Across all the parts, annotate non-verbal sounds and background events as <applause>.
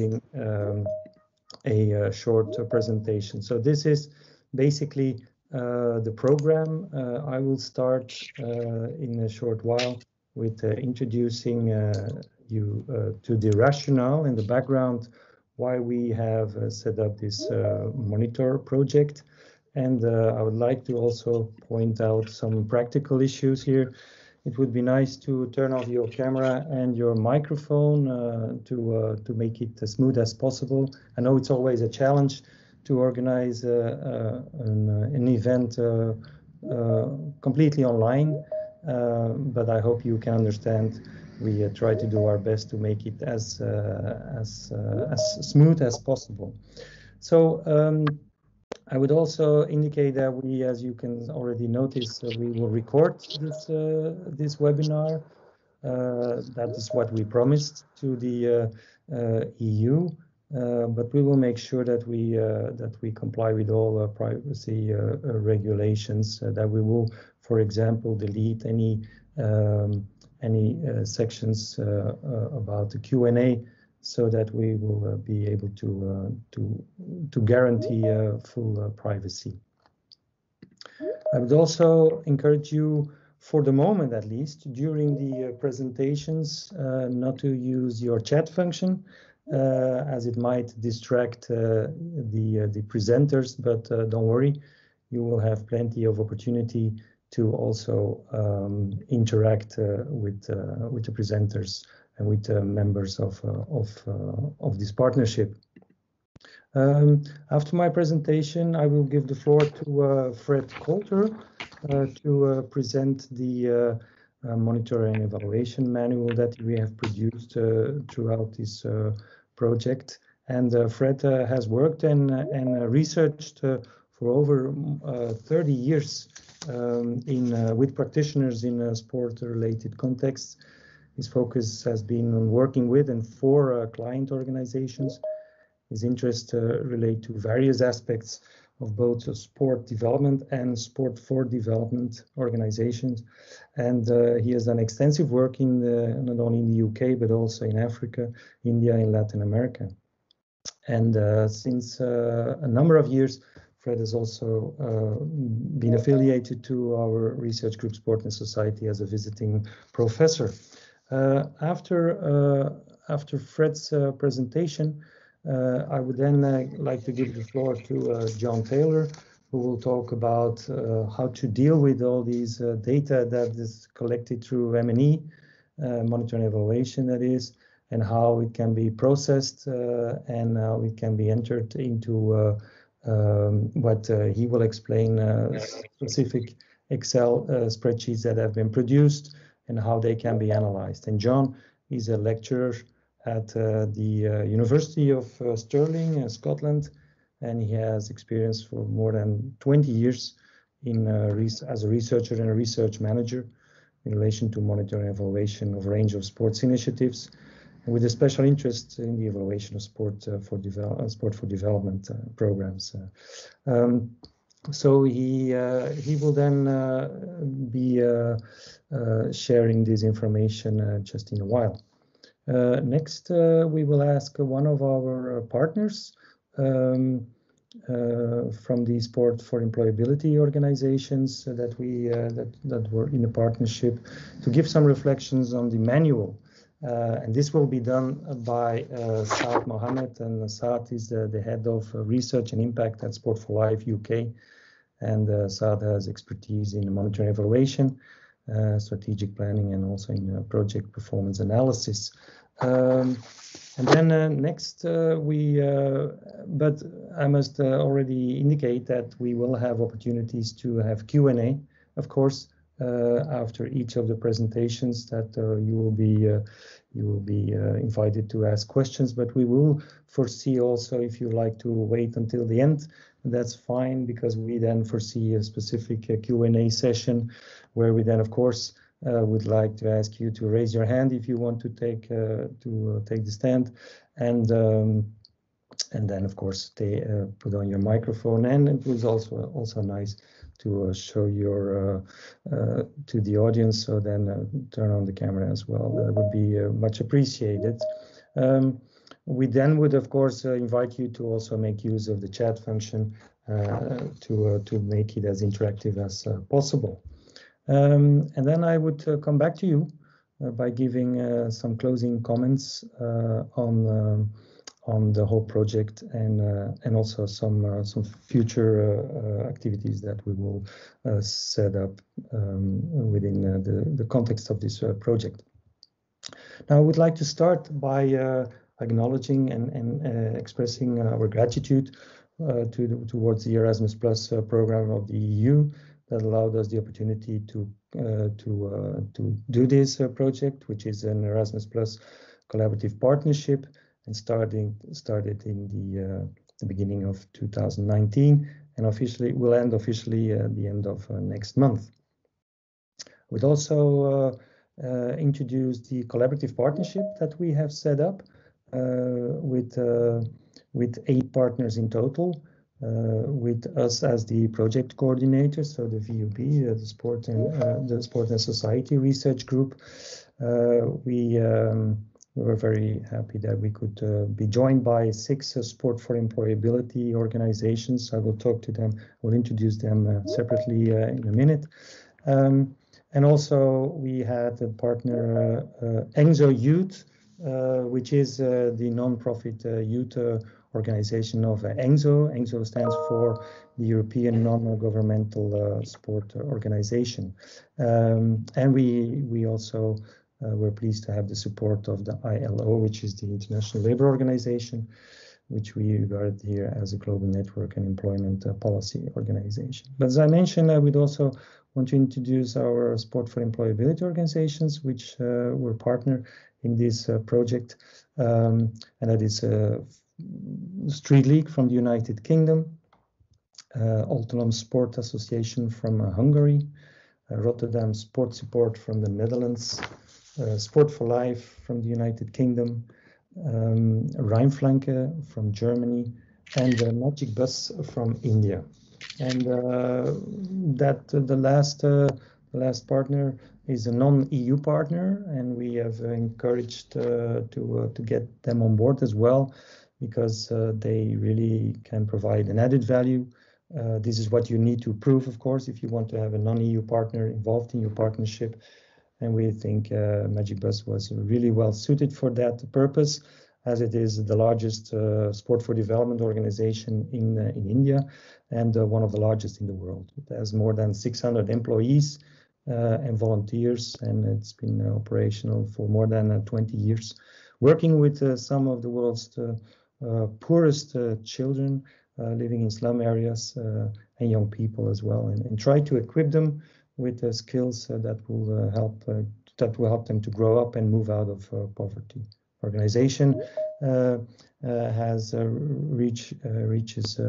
um, a, a, short presentation. So this is basically uh, the program. Uh, I will start uh, in a short while with introducing you to the rationale and the background why we have set up this monitor project. And I would like to also point out some practical issues here it would be nice to turn off your camera and your microphone uh, to uh, to make it as smooth as possible. I know it's always a challenge to organize uh, uh an, uh, an, event uh, completely online, but I hope you can understand. We try to do our best to make it as as as smooth as possible. So. Um, I would also indicate that we, as you can already notice, uh, we will record this uh, this webinar. Uh, that is what we promised to the uh, uh, EU, uh, but we will make sure that we that we comply with all privacy regulations. that we will, for example, delete any um, any sections about the Q&A so that we will uh, be able to uh, to to guarantee uh, full privacy. I would also encourage you, for the moment at least, during the presentations, not to use your chat function, as it might distract the the presenters. But don't worry, you will have plenty of opportunity to also um, interact uh, with uh, with the presenters and with uh, members of uh, of uh, of this partnership. Um, after my presentation, I will give the floor to uh, Fred Coalter to present the monitor and evaluation manual that we have produced throughout this project. And Fred has worked and and researched for over uh, 30 years um, in uh, with practitioners in uh, sport-related contexts. His focus has been on working with and for uh, client organizations. His interests uh, relate to various aspects of both sport development and sport for development organizations. And uh, he has done extensive work in the, not only in the UK, but also in Africa, India, and Latin America. And uh, since uh, a number of years, Fred has also uh, been affiliated to our research group Sport and Society as a visiting professor. Uh, after uh, after Fred's uh, presentation, I would then like to give the floor to John Taylor, who will talk about how to deal with all these data that is collected through M&E, monitoring evaluation that is, and how it can be processed and how it can be entered into um, what uh, he will explain uh, specific Excel uh, spreadsheets that have been produced and how they can be analyzed. And John is a lecturer at uh, the uh, University of uh, Stirling, in Scotland, and he has experience for more than 20 years in as a researcher and a research manager in relation to monitoring and evaluation of a range of sports initiatives with a special interest in the evaluation of sport uh, for develop, uh, sport for development uh, programs. Um, so he he will then be sharing this information just in a while. next, we will ask one of our partners. Um, uh, from the sport for employability organizations that we uh, that that were in a partnership to give some reflections on the manual uh, and this will be done by uh, Saad Mohammed, and Saad is the, the head of uh, research and impact at Sport for Life UK. And uh, Saad has expertise in monitoring evaluation, uh, strategic planning, and also in uh, project performance analysis. Um, and then uh, next, we, but I must already indicate that we will have opportunities to have Q&A, of course, uh, after each of the presentations that uh, you will be uh, you will be invited to ask questions. But we will foresee also if you like to wait until the end, that's fine because we then foresee a specific Q&A session where we then of course uh, would like to ask you to raise your hand if you want to take uh, to uh, take the stand and um, and then of course they put on your microphone and it was also also nice to uh, show your uh, uh, to the audience. So then turn on the camera as well. That would be much appreciated. Um, we then would, of course, uh, invite you to also make use of the chat function uh, to, uh, to make it as interactive as possible. Um, and then I would come back to you by giving some closing comments on um, on the whole project and uh, and also some uh, some future uh, activities that we will set up um, within the the context of this project. Now, I would like to start by acknowledging and, and expressing our gratitude to the, towards the Erasmus Plus program of the EU that allowed us the opportunity to uh, to uh, to do this uh, project, which is an Erasmus Plus collaborative partnership and starting started in the uh, the beginning of 2019 and officially will end officially at the end of uh, next month. We'd also uh, introduced the collaborative partnership that we have set up with with eight partners in total. Uh, with us as the project coordinator, so the VUB, uh, the Sport and uh, the Sport and Society Research Group. we um, we were very happy that we could uh, be joined by six uh, sport for employability organizations. I will talk to them, I will introduce them uh, separately uh, in a minute. Um, and also we had a partner, uh, ENGSO Youth, which is the non-profit youth organization of ENGSO. ENGSO stands for the European Non-Governmental Sport Organization. Um, and we, we also uh, we're pleased to have the support of the ILO, which is the International Labour Organization, which we regard here as a global network and employment uh, policy organization. But as I mentioned, I would also want to introduce our Sport for Employability organizations, which uh, were partner in this uh, project, um, and that is uh, Street League from the United Kingdom, uh, Oltalom Sport Association from Hungary, Rotterdam Sport Support from the Netherlands, uh, Sport for Life from the United Kingdom, um, Rheinflanke from Germany, and uh, Magic Bus from India. And uh, that the last the last partner is a non-EU partner, and we have encouraged uh, to uh, to get them on board as well, because uh, they really can provide an added value. this is what you need to prove, of course, if you want to have a non-EU partner involved in your partnership and we think uh, Magic Bus was really well suited for that purpose, as it is the largest uh, sport for development organization in uh, in India and uh, one of the largest in the world. It has more than 600 employees and volunteers, and it's been operational for more than uh, 20 years, working with some of the world's poorest children living in slum areas and young people as well, and, and try to equip them with uh, skills uh, that will uh, help that will help them to grow up and move out of poverty. Organization uh, uh, has uh, reach reaches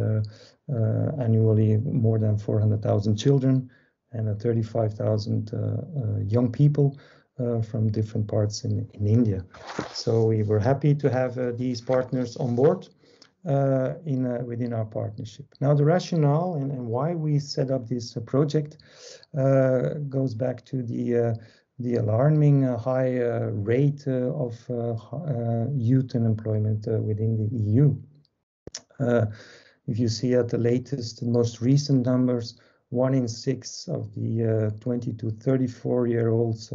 annually more than 400,000 children and 35,000 young people uh, from different parts in, in India. So we were happy to have uh, these partners on board uh, in within our partnership. Now the rationale and, and why we set up this project uh, goes back to the uh, the alarming uh, high uh, rate uh, of uh, youth unemployment within the EU. if you see at the latest, most recent numbers, one in six of the 20 to 34 year olds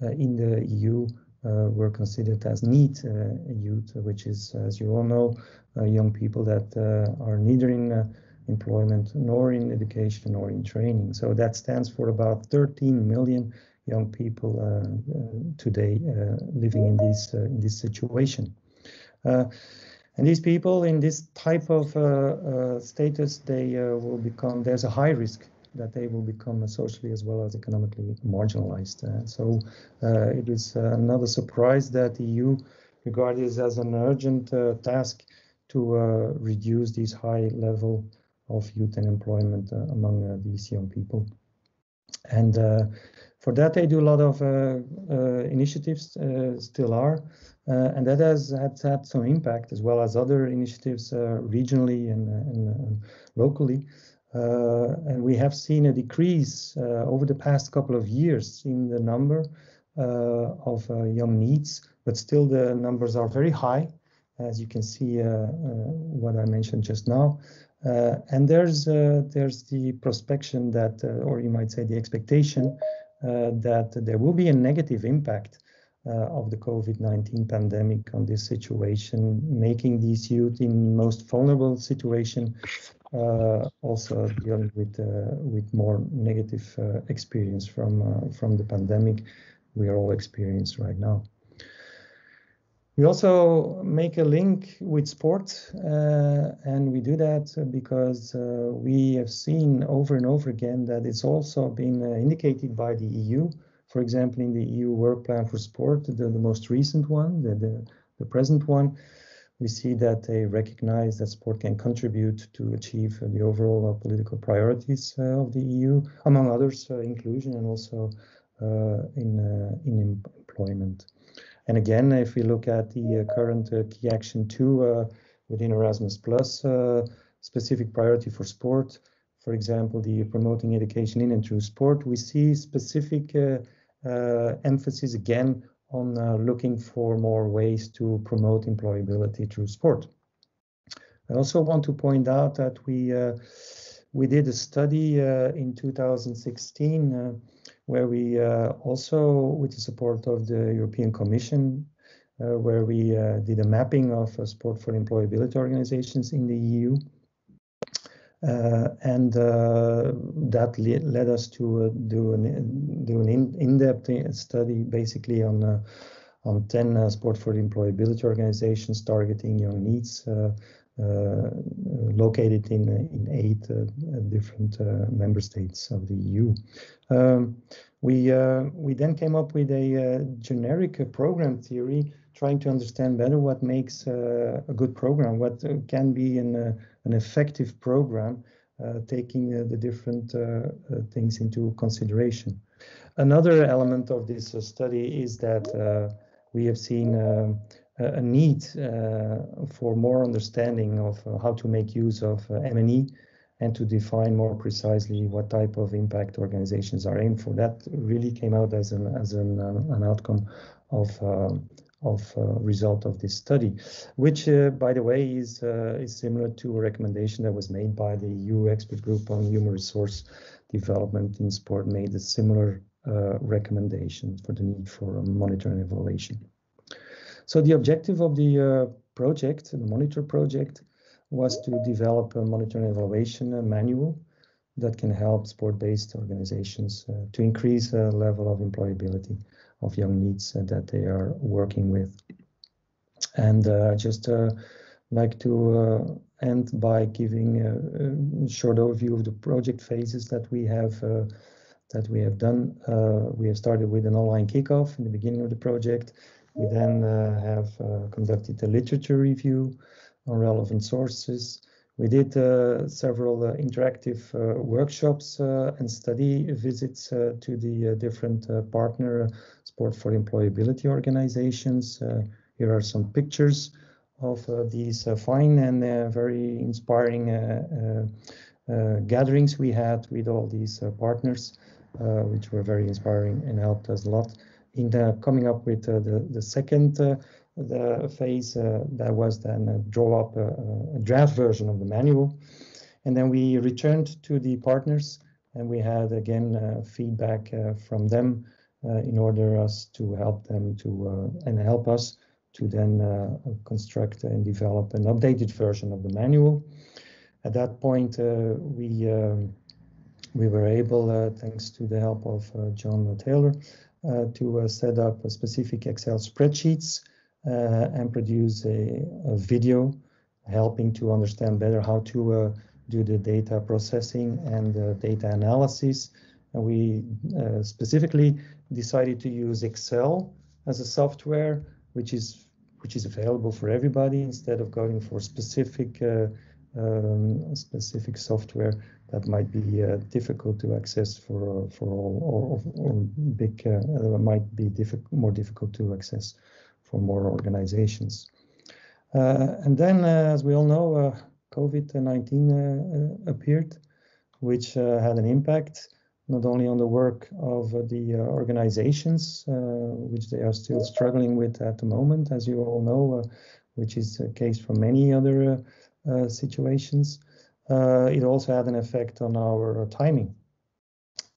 in the EU uh, were considered as NEET uh, youth, which is, as you all know, uh, young people that are neither in employment, nor in education, nor in training. So that stands for about 13 million young people uh, uh, today uh, living in this in this situation. and these people in this type of status, they will become. There's a high risk that they will become socially as well as economically marginalized. Uh, so uh, it is uh, another surprise that the EU regarded as an urgent task to reduce this high level of youth unemployment uh, among uh, these young people. And uh, for that, they do a lot of uh, uh, initiatives, uh, still are, and that has had, some impact as well as other initiatives regionally and, and locally. Uh, and we have seen a decrease uh, over the past couple of years in the number uh, of young NEETs but still the numbers are very high as you can see what I mentioned just now. and there's there's the prospection that, or you might say the expectation that there will be a negative impact uh, of the COVID-19 pandemic on this situation, making these youth in most vulnerable situation uh, also dealing with uh, with more negative uh, experience from uh, from the pandemic we are all experiencing right now. We also make a link with sport, uh, and we do that because we have seen over and over again that it's also been indicated by the EU for example, in the EU Work Plan for Sport, the, the most recent one, the, the, the, present one, we see that they recognize that sport can contribute to achieve the overall uh, political priorities uh, of the EU, among others, uh, inclusion and also uh, in, uh, in employment. And again, if we look at the uh, current key action two within Erasmus Plus, specific priority for sport, for example, the promoting education in and through sport, we see specific uh, emphasis again on uh, looking for more ways to promote employability through sport. I also want to point out that we uh, we did a study in 2016 where we also, with the support of the European Commission, uh, where we uh, did a mapping of uh, sport for employability organizations in the EU. Uh, and uh, that led us to uh, do an do an in-depth study basically on on 10 sport for employability organizations targeting young NEETs Uh, located in uh, in eight uh, different member states of the EU. Um, we we then came up with a generic program theory trying to understand better what makes uh, a good program, what can be an, uh, an effective program, uh, taking the different things into consideration. Another element of this study is that we have seen um, a need uh, for more understanding of uh, how to make use of uh, M&E and to define more precisely what type of impact organizations are aimed for. That really came out as an as an, an outcome of of uh, result of this study, which, uh, by the way, is uh, is similar to a recommendation that was made by the EU expert group on human resource development in sport, made a similar recommendation for the need for a monitor and evaluation. So the objective of the project, the monitor project, was to develop a monitor and evaluation manual that can help sport-based organizations uh, to increase the level of employability of young NEETs that they are working with. And uh, just uh, like to uh, end by giving a, a, short overview of the project phases that we have uh, that we have done. Uh, we have started with an online kickoff in the beginning of the project. We then uh, have uh, conducted a literature review on relevant sources. We did uh, several uh, interactive uh, workshops uh, and study visits uh, to the different partner sport for employability organizations. here are some pictures of these fine and very inspiring gatherings we had with all these partners, which were very inspiring and helped us a lot in the, coming up with the, the second the phase uh, that was then uh, draw up a, a, draft version of the manual. And then we returned to the partners and we had again uh, feedback from them in order us to help them to and help us to then construct and develop an updated version of the manual. At that point, we um, we were able, uh, thanks to the help of uh, John Taylor, uh, to set up specific Excel spreadsheets uh, and produce a, a, video helping to understand better how to uh, do the data processing and uh, data analysis. And we specifically decided to use Excel as a software, which is which is available for everybody instead of going for specific uh, um, specific software that might be uh, difficult to access for for all or, or big uh, might be more difficult to access for more organizations. Uh, and then, uh, as we all know, uh, COVID-19 appeared, which had an impact not only on the work of the organizations, which they are still struggling with at the moment. As you all know, which is the case for many other uh, situations. Uh, it also had an effect on our timing,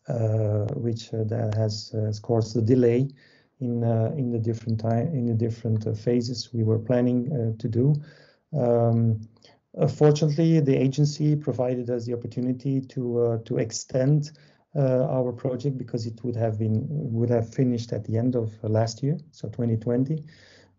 uh, which that has, has caused a delay in in the different time in the different phases we were planning to do. Um, uh, fortunately, the agency provided us the opportunity to uh, to extend uh, our project because it would have been would have finished at the end of last year, so 2020,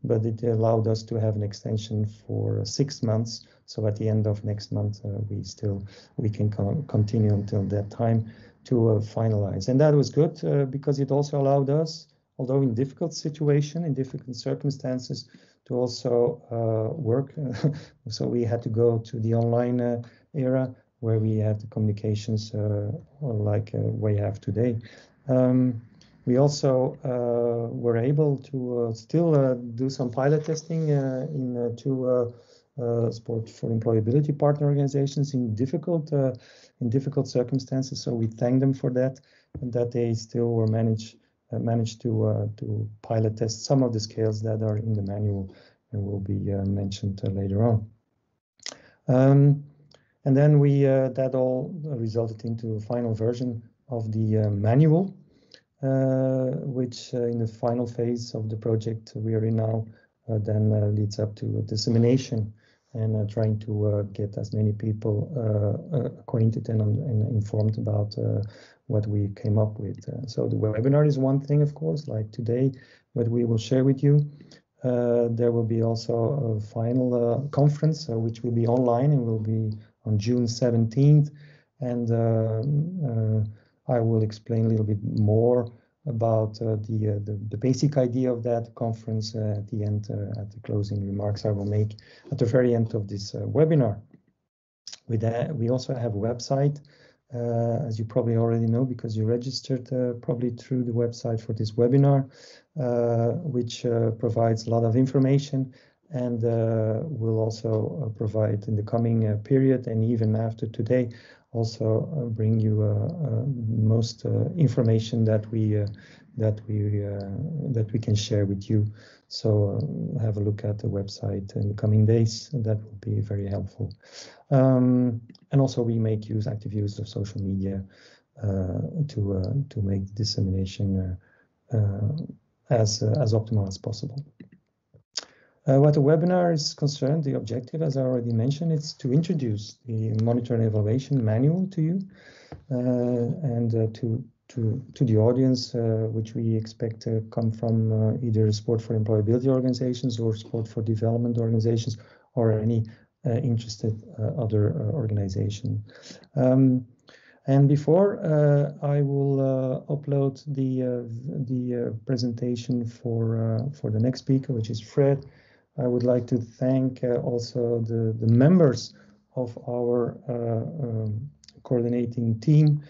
but it allowed us to have an extension for six months. So at the end of next month, we still we can continue until that time to finalize, and that was good because it also allowed us, although in difficult situation, in difficult circumstances, to also uh, work. <laughs> so we had to go to the online uh, era where we had the communications uh, like we have today. Um, we also uh, were able to uh, still uh, do some pilot testing in two sport for employability partner organizations in difficult in difficult circumstances. So we thank them for that and that they still were managed uh, managed to uh, to pilot test some of the scales that are in the manual and will be uh, mentioned later on. Um, and then we that all resulted into a final version of the manual, which in the final phase of the project we are in now then leads up to dissemination and uh, trying to uh, get as many people uh, acquainted and, and, informed about what we came up with. so the webinar is one thing, of course, like today, what we will share with you. Uh, there will be also a final uh, conference, uh, which will be online and will be on June 17th. And I will explain a little bit more about uh, the, uh, the, the basic idea of that conference uh, at the end, at the closing remarks I will make at the very end of this webinar. With that, we also have a website uh, as you probably already know because you registered uh, probably through the website for this webinar, uh, which provides a lot of information and will also provide in the coming period and even after today also bring you most information that we that we that we can share with you. So have a look at the website in the coming days. That will be very helpful. Um, and also we make use active use of social media uh, to uh, to make dissemination uh, uh as uh, as optimal as possible. Uh, what the webinar is concerned, the objective, as I already mentioned, is to introduce the monitor and evaluation manual to you and to to to the audience, which we expect to come from either sport for employability organizations or sport for development organizations or any uh, interested uh, other uh, organization. Um, and before I will upload the the presentation for for the next speaker, which is Fred, I would like to thank also the the members of our um, coordinating team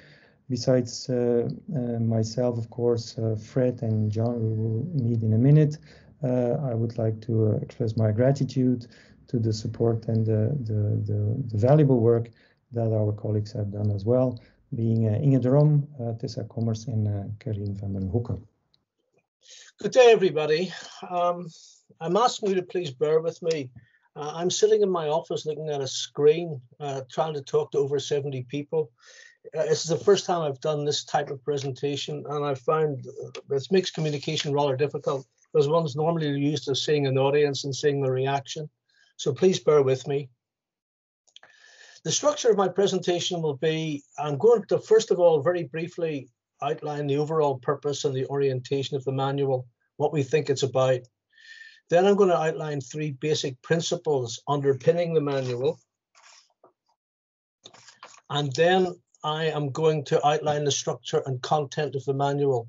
besides uh, uh, myself, of course, uh, Fred and John, we will meet in a minute. I would like to express my gratitude to the support and the, the, the, the, valuable work that our colleagues have done as well, being uh, Inge Derom, uh, Tessa Kommers, and uh, Karin van den Hoeken. Good day, everybody. Um, I'm asking you to please bear with me. Uh, I'm sitting in my office looking at a screen, uh, trying to talk to over 70 people. Uh, this is the first time I've done this type of presentation, and I found this makes communication rather difficult because one's normally used to seeing an audience and seeing the reaction. So please bear with me. The structure of my presentation will be, I'm going to first of all very briefly outline the overall purpose and the orientation of the manual, what we think it's about. Then I'm going to outline three basic principles underpinning the manual. And then I am going to outline the structure and content of the manual.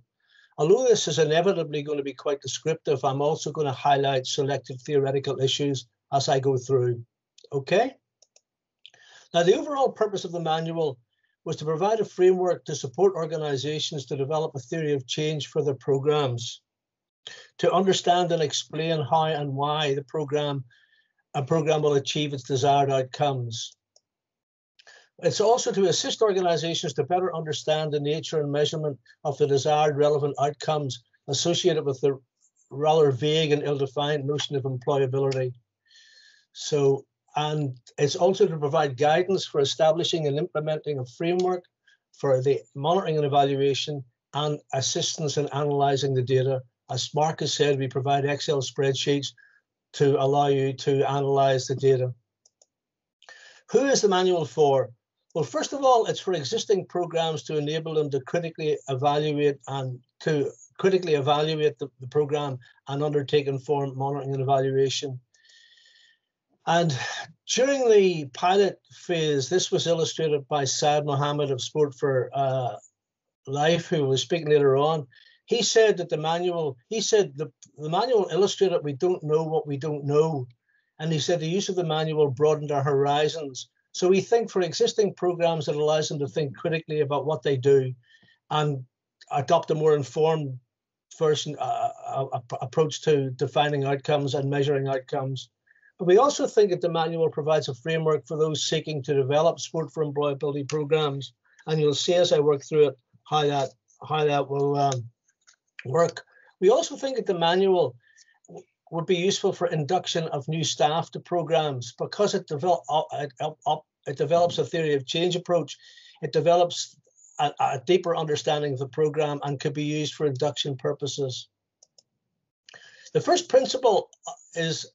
Although this is inevitably going to be quite descriptive, I'm also going to highlight selected theoretical issues as I go through. Okay? Now, the overall purpose of the manual was to provide a framework to support organizations to develop a theory of change for their programs, to understand and explain how and why the program a program will achieve its desired outcomes. It's also to assist organizations to better understand the nature and measurement of the desired relevant outcomes associated with the rather vague and ill-defined notion of employability. So, and it's also to provide guidance for establishing and implementing a framework for the monitoring and evaluation and assistance in analyzing the data. As Marcus said, we provide Excel spreadsheets to allow you to analyze the data. Who is the manual for? Well, first of all, it's for existing programs to enable them to critically evaluate and to critically evaluate the, the program and undertake informed monitoring and evaluation. And during the pilot phase, this was illustrated by Saad Mohammed of Sport for uh, Life, who was speaking later on. He said that the manual, he said the, the manual illustrated we don't know what we don't know. And he said the use of the manual broadened our horizons. So we think for existing programs that allows them to think critically about what they do and adopt a more informed version uh, uh, approach to defining outcomes and measuring outcomes. But we also think that the manual provides a framework for those seeking to develop sport for employability programs. And you'll see as I work through it how that how that will um, work. We also think that the manual would be useful for induction of new staff to programs because it, develop, uh, it, it develops a theory of change approach. It develops a, a, deeper understanding of the program and could be used for induction purposes. The first principle uh, is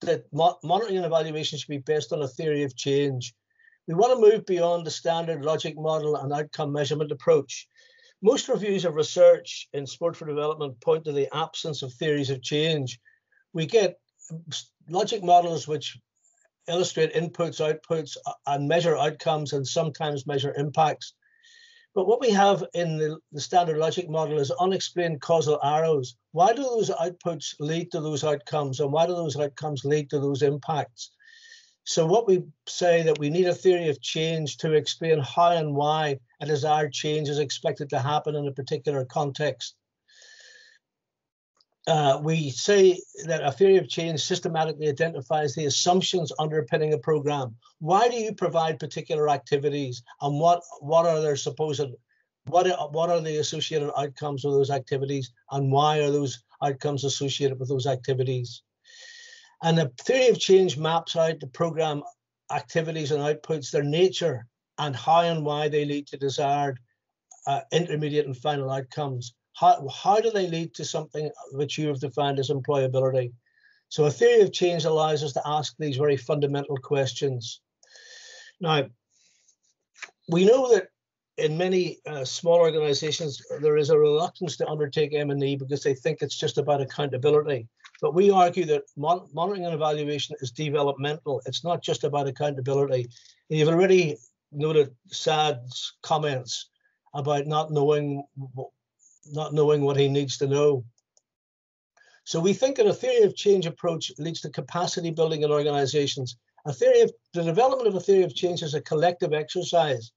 that monitoring and evaluation should be based on a theory of change. We want to move beyond the standard logic model and outcome measurement approach. Most reviews of research in sport for development point to the absence of theories of change. We get logic models which illustrate inputs, outputs, and measure outcomes and sometimes measure impacts. But what we have in the, the, standard logic model is unexplained causal arrows. Why do those outputs lead to those outcomes? And why do those outcomes lead to those impacts? So what we say that we need a theory of change to explain how and why a desired change is expected to happen in a particular context. Uh, we say that a theory of change systematically identifies the assumptions underpinning a program. Why do you provide particular activities, and what what are their supposed what what are the associated outcomes of those activities, and why are those outcomes associated with those activities? And the theory of change maps out the program activities and outputs, their nature, and how and why they lead to desired uh, intermediate and final outcomes how, how do they lead to something which you have defined as employability? So a theory of change allows us to ask these very fundamental questions. Now, we know that in many uh, small organizations, there is a reluctance to undertake M&E because they think it's just about accountability. But we argue that mon monitoring and evaluation is developmental. It's not just about accountability. And you've already noted Saad's comments about not knowing not knowing what he needs to know. So we think that a theory of change approach leads to capacity building in organizations. A theory of the development of a theory of change is a collective exercise.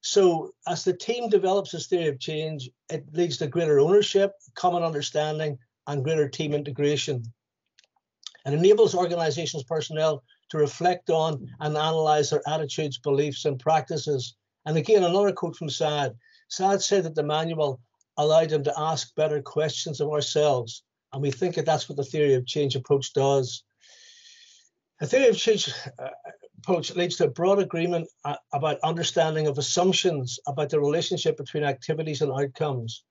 So as the team develops this theory of change, it leads to greater ownership, common understanding, and greater team integration. It enables organizations personnel to reflect on and analyze their attitudes, beliefs, and practices. And again, another quote from Saad. Saad said that the manual allowed them to ask better questions of ourselves. And we think that that's what the theory of change approach does. The theory of change uh, approach leads to a broad agreement uh, about understanding of assumptions about the relationship between activities and outcomes.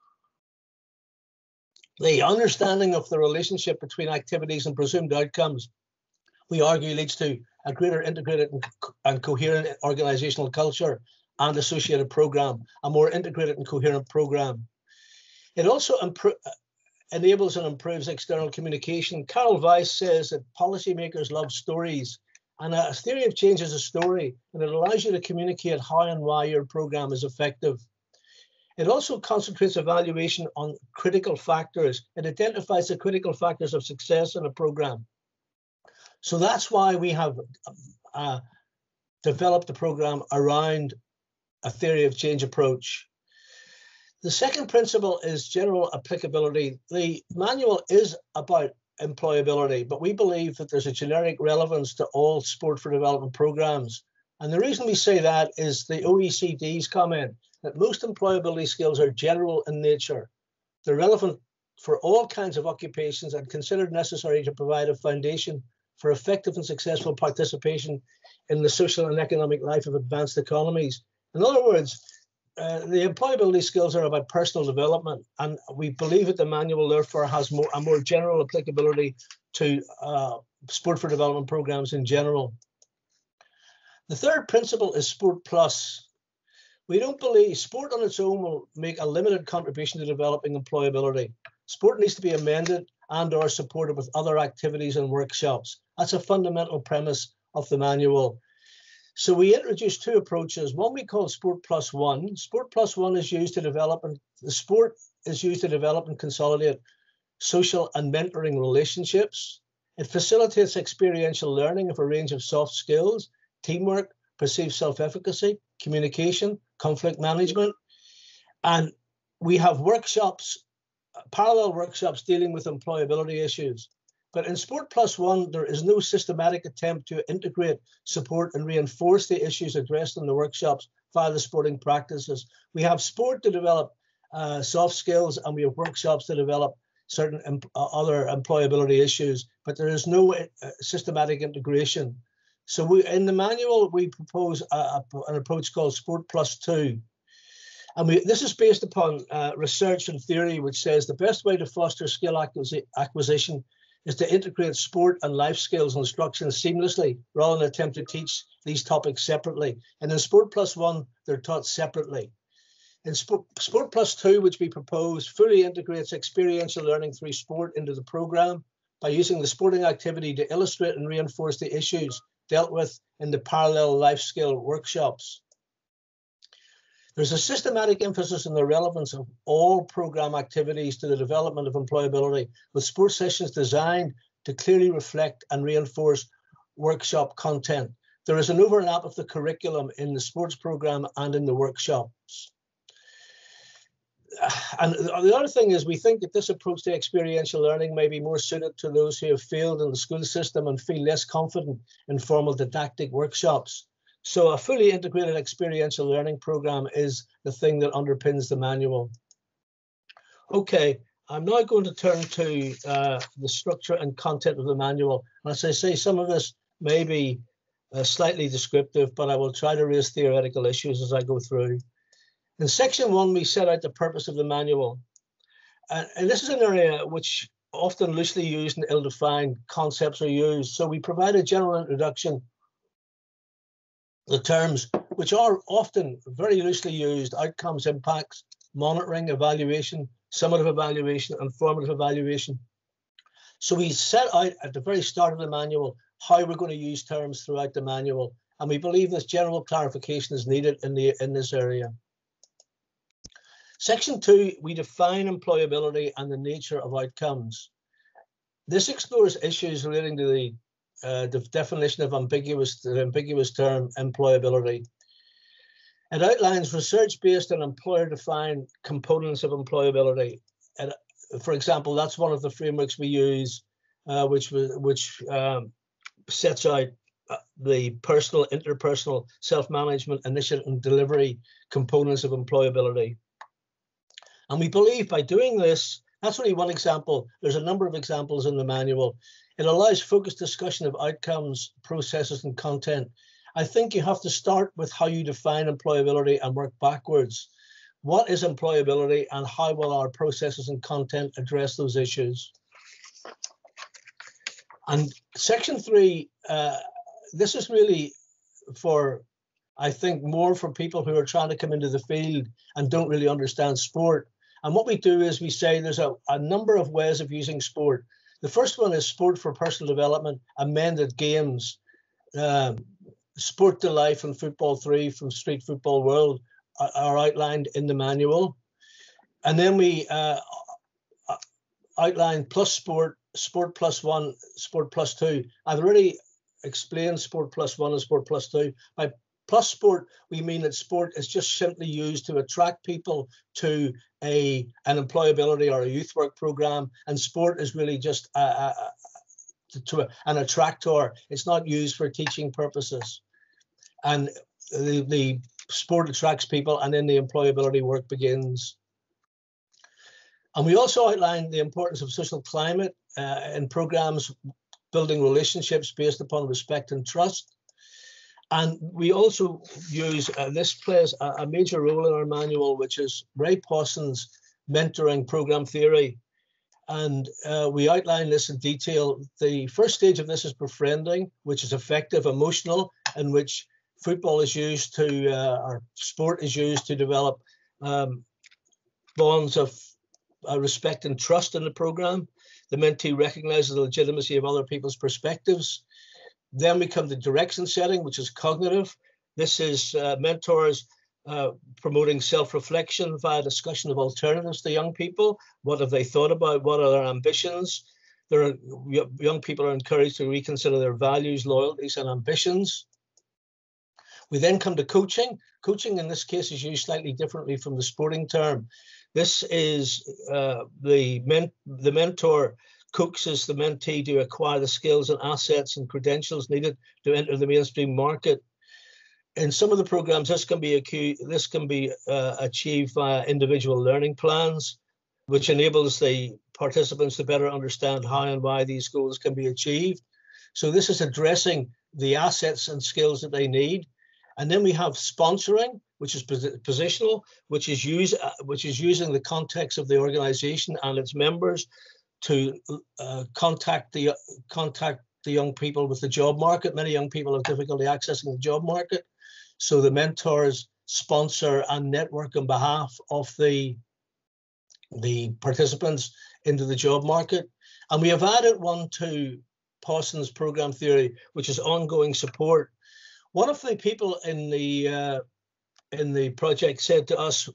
The understanding of the relationship between activities and presumed outcomes, we argue, leads to a greater integrated and, and coherent organizational culture and associated program, a more integrated and coherent program. It also enables and improves external communication. Carol Weiss says that policymakers love stories, and a theory of change is a story, and it allows you to communicate how and why your program is effective. It also concentrates evaluation on critical factors. It identifies the critical factors of success in a program. So that's why we have uh, developed the program around a theory of change approach. The second principle is general applicability. The manual is about employability, but we believe that there's a generic relevance to all sport for development programs. And the reason we say that is the OECD's comment that most employability skills are general in nature. They're relevant for all kinds of occupations and considered necessary to provide a foundation for effective and successful participation in the social and economic life of advanced economies. In other words, uh, the employability skills are about personal development, and we believe that the manual therefore has more a more general applicability to uh, sport for development programs in general. The third principle is sport plus. We don't believe sport on its own will make a limited contribution to developing employability. Sport needs to be amended and or supported with other activities and workshops. That's a fundamental premise of the manual. So we introduced two approaches. One we call Sport Plus One. Sport Plus One is used to develop and the sport is used to develop and consolidate social and mentoring relationships. It facilitates experiential learning of a range of soft skills, teamwork, perceived self-efficacy, communication, conflict management. And we have workshops, parallel workshops dealing with employability issues. But in Sport Plus One, there is no systematic attempt to integrate, support, and reinforce the issues addressed in the workshops via the sporting practices. We have sport to develop uh, soft skills, and we have workshops to develop certain uh, other employability issues, but there is no uh, systematic integration. So we, in the manual, we propose a, a, an approach called Sport Plus Two. And we, this is based upon uh, research and theory, which says the best way to foster skill acquisition is to integrate sport and life skills instruction seamlessly rather than attempt to teach these topics separately. And in Sport Plus One, they're taught separately. In Sport, sport Plus Two, which we propose, fully integrates experiential learning through sport into the program by using the sporting activity to illustrate and reinforce the issues dealt with in the parallel life skill workshops. There's a systematic emphasis on the relevance of all program activities to the development of employability, with sports sessions designed to clearly reflect and reinforce workshop content. There is an overlap of the curriculum in the sports program and in the workshops. And the other thing is we think that this approach to experiential learning may be more suited to those who have failed in the school system and feel less confident in formal didactic workshops. So a fully integrated experiential learning program is the thing that underpins the manual. Okay, I'm now going to turn to uh, the structure and content of the manual. And as I say, some of this may be uh, slightly descriptive, but I will try to raise theoretical issues as I go through. In section one, we set out the purpose of the manual. And, this is an area which often loosely used and ill-defined concepts are used. So we provide a general introduction the terms, which are often very loosely used, outcomes, impacts, monitoring, evaluation, summative evaluation, and formative evaluation. So we set out at the very start of the manual how we're going to use terms throughout the manual, and we believe this general clarification is needed in the in this area. Section two, we define employability and the nature of outcomes. This explores issues relating to the uh, the definition of ambiguous, the ambiguous term employability. It outlines research based on employer defined components of employability. And for example, that's one of the frameworks we use, uh, which which um, sets out uh, the personal, interpersonal, self-management, initiative, and delivery components of employability. And we believe by doing this, that's only one example. There's a number of examples in the manual. It allows focused discussion of outcomes, processes, and content. I think you have to start with how you define employability and work backwards. What is employability and how will our processes and content address those issues? And section three, uh, this is really for, I think, more for people who are trying to come into the field and don't really understand sport. And what we do is we say there's a, a number of ways of using sport. The first one is sport for personal development, amended games, um, sport to life and football three from Street Football World are, are outlined in the manual. And then we uh, uh, outline plus sport, sport plus one, sport plus two. I've already explained sport plus one and sport plus two. By plus sport, we mean that sport is just simply used to attract people to a an employability or a youth work program, and sport is really just a, a, a, to an attractor. It's not used for teaching purposes, and the, the sport attracts people, and then the employability work begins. And we also outlined the importance of social climate uh, in programs building relationships based upon respect and trust. And we also use, uh, this plays a, a, major role in our manual, which is Ray Pawson's mentoring program theory. And uh, we outline this in detail. The first stage of this is befriending, which is effective, emotional, in which football is used to, uh, or sport is used to develop um, bonds of uh, respect and trust in the program. The mentee recognizes the legitimacy of other people's perspectives. Then we come to direction setting, which is cognitive. This is uh, mentors uh, promoting self-reflection via discussion of alternatives to young people. What have they thought about? What are their ambitions? There are, young people are encouraged to reconsider their values, loyalties, and ambitions. We then come to coaching. Coaching in this case is used slightly differently from the sporting term. This is uh, the men the mentor coaxes the mentee to acquire the skills and assets and credentials needed to enter the mainstream market. In some of the programs, this can be this can be uh, achieved via individual learning plans, which enables the participants to better understand how and why these goals can be achieved. So this is addressing the assets and skills that they need. And then we have sponsoring, which is positional, which is use, uh, which is using the context of the organization and its members to uh, contact the contact the young people with the job market. Many young people have difficulty accessing the job market, so the mentors sponsor and network on behalf of the the participants into the job market. And we have added one to Pawson's program theory, which is ongoing support. One of the people in the uh, in the project said to us,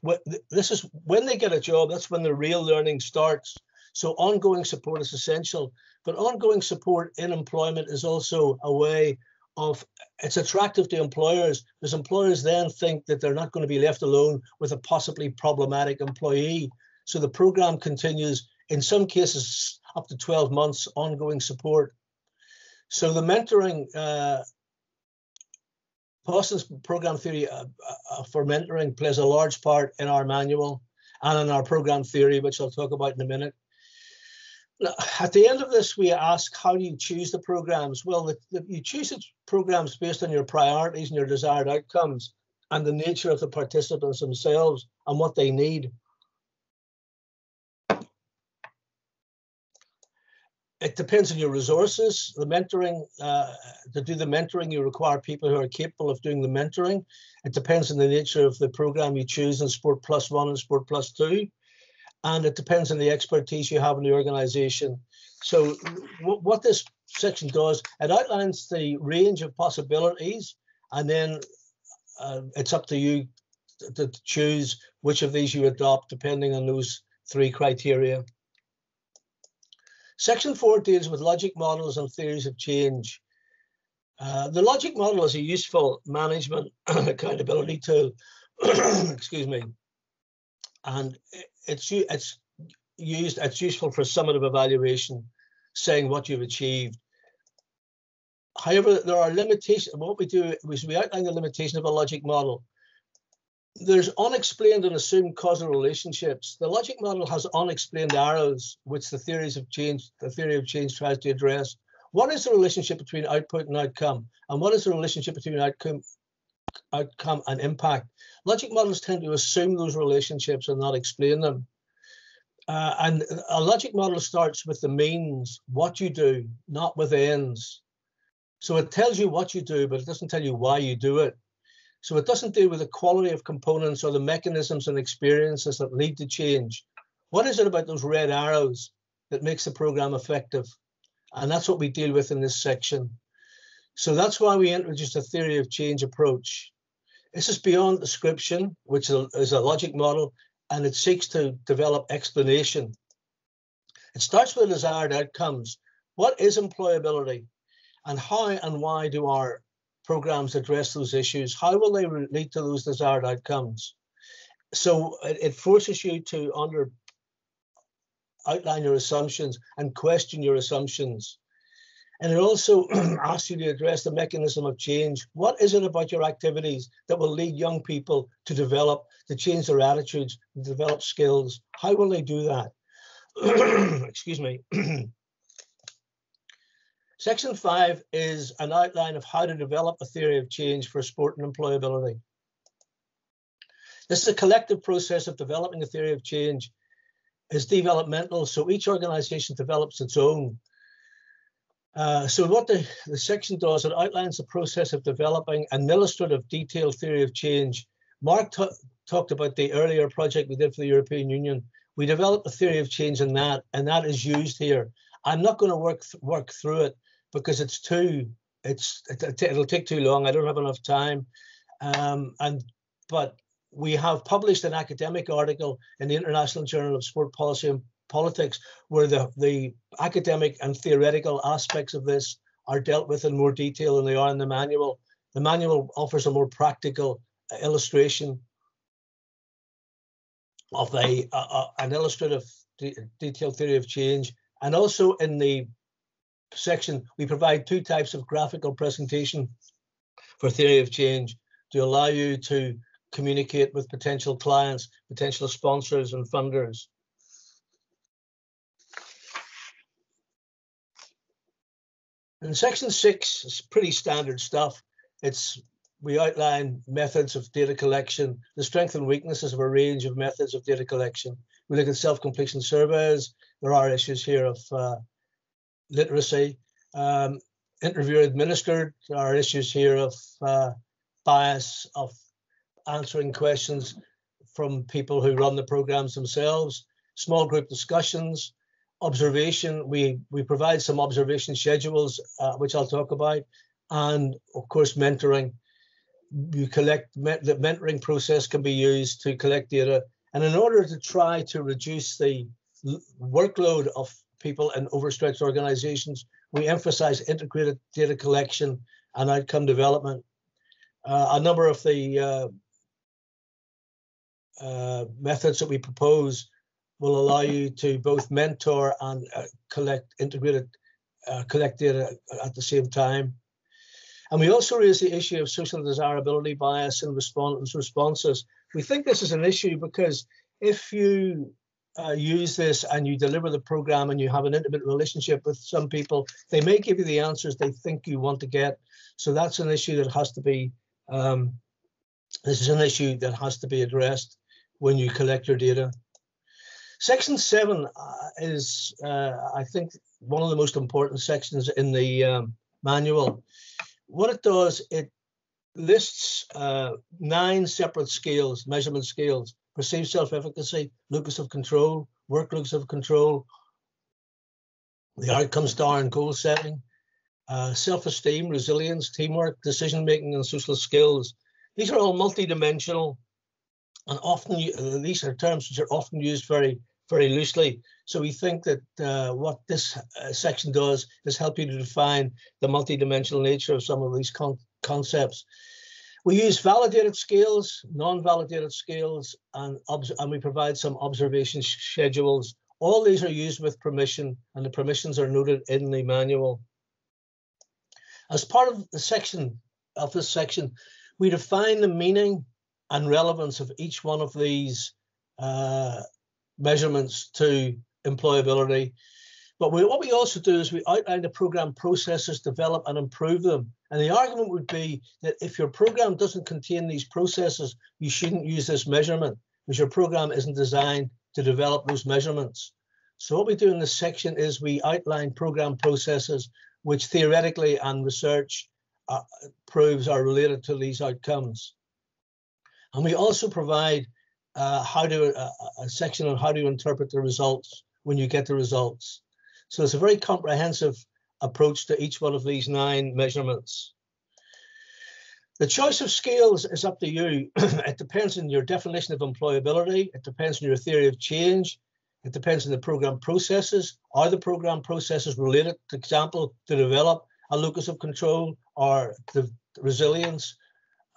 this is when they get a job, that's when the real learning starts. So ongoing support is essential, but ongoing support in employment is also a way of it's attractive to employers because employers then think that they're not going to be left alone with a possibly problematic employee. So the program continues in some cases up to 12 months ongoing support. So the mentoring uh, program theory uh, uh, for mentoring plays a large part in our manual and in our program theory, which I'll talk about in a minute. At the end of this, we ask, how do you choose the programs? Well, the, the, you choose the programs based on your priorities and your desired outcomes and the nature of the participants themselves and what they need. it depends on your resources. The mentoring, uh, to do the mentoring, you require people who are capable of doing the mentoring. It depends on the nature of the program you choose in Sport Plus One and Sport Plus Two. And it depends on the expertise you have in the organization. So what this section does, it outlines the range of possibilities, and then uh, it's up to you to choose which of these you adopt depending on those three criteria. Section four deals with logic models and theories of change. Uh, the logic model is a useful management <clears throat> accountability tool, <clears throat> excuse me, and it's it's used it's useful for summative evaluation, saying what you've achieved. However, there are limitations. What we do is we outline the limitation of a logic model there's unexplained and assumed causal relationships. The logic model has unexplained arrows, which the theories of change, the theory of change tries to address. What is the relationship between output and outcome? And what is the relationship between outcome, outcome and impact? Logic models tend to assume those relationships and not explain them. Uh, and a logic model starts with the means, what you do, not with ends. So it tells you what you do, but it doesn't tell you why you do it. So it doesn't deal with the quality of components or the mechanisms and experiences that lead to change. What is it about those red arrows that makes the program effective? And that's what we deal with in this section. So that's why we introduced a theory of change approach. This is beyond description, which is a logic model, and it seeks to develop explanation. It starts with desired outcomes. What is employability? And how and why do our programs address those issues, how will they lead to those desired outcomes? So it, it forces you to under outline your assumptions and question your assumptions. And it also <clears throat> asks you to address the mechanism of change. What is it about your activities that will lead young people to develop, to change their attitudes, develop skills? How will they do that? <clears throat> Excuse me. <clears throat> Section five is an outline of how to develop a theory of change for sport and employability. This is a collective process of developing a theory of change. It's developmental, so each organization develops its own. Uh, so what the, the section does, it outlines the process of developing an illustrative detailed theory of change. Mark talked about the earlier project we did for the European Union. We developed a theory of change in that, and that is used here. I'm not going to work th work through it because it's too it's it, will take too long. I don't have enough time. Um, and but we have published an academic article in the International Journal of Sport Policy and Politics where the the academic and theoretical aspects of this are dealt with in more detail than they are in the manual. The manual offers a more practical uh, illustration of a, a an illustrative de detailed theory of change and also in the section, we provide two types of graphical presentation for theory of change to allow you to communicate with potential clients, potential sponsors and funders. In section six, it's pretty standard stuff. It's we outline methods of data collection, the strengths and weaknesses of a range of methods of data collection. We look at self-completion surveys. There are issues here of uh, literacy. Um, interview administered, there are issues here of uh, bias, of answering questions from people who run the programs themselves, small group discussions, observation. We, we provide some observation schedules, uh, which I'll talk about, and of course, mentoring. You collect, the mentoring process can be used to collect data. And in order to try to reduce the workload of people in overstretched organizations. We emphasize integrated data collection and outcome development. Uh, a number of the uh, uh, methods that we propose will allow you to both mentor and uh, collect integrated uh, collect data at the same time. And we also raise the issue of social desirability bias in response responses. We think this is an issue because if you uh, use this and you deliver the program and you have an intimate relationship with some people, they may give you the answers they think you want to get. So that's an issue that has to be, um, this is an issue that has to be addressed when you collect your data. Section seven uh, is, uh, I think, one of the most important sections in the um, manual. What it does, it lists uh, nine separate scales, measurement scales, perceived self-efficacy, locus of control, work locus of control, the outcome star and goal setting, uh, self-esteem, resilience, teamwork, decision-making, and social skills. These are all multidimensional, and often uh, these are terms which are often used very, very loosely. So we think that uh, what this uh, section does is help you to define the multidimensional nature of some of these con concepts. We use validated scales, non-validated scales, and, and we provide some observation schedules. All these are used with permission, and the permissions are noted in the manual. As part of the section of this section, we define the meaning and relevance of each one of these uh, measurements to employability but we, what we also do is we outline the program processes, develop and improve them. And the argument would be that if your program doesn't contain these processes, you shouldn't use this measurement because your program isn't designed to develop those measurements. So what we do in this section is we outline program processes which theoretically and research uh, proves are related to these outcomes. And we also provide uh, how to uh, a section on how to interpret the results when you get the results. So it's a very comprehensive approach to each one of these nine measurements. The choice of scales is up to you. <clears throat> it depends on your definition of employability. It depends on your theory of change. It depends on the program processes. Are the program processes related, for example, to develop a locus of control or the resilience?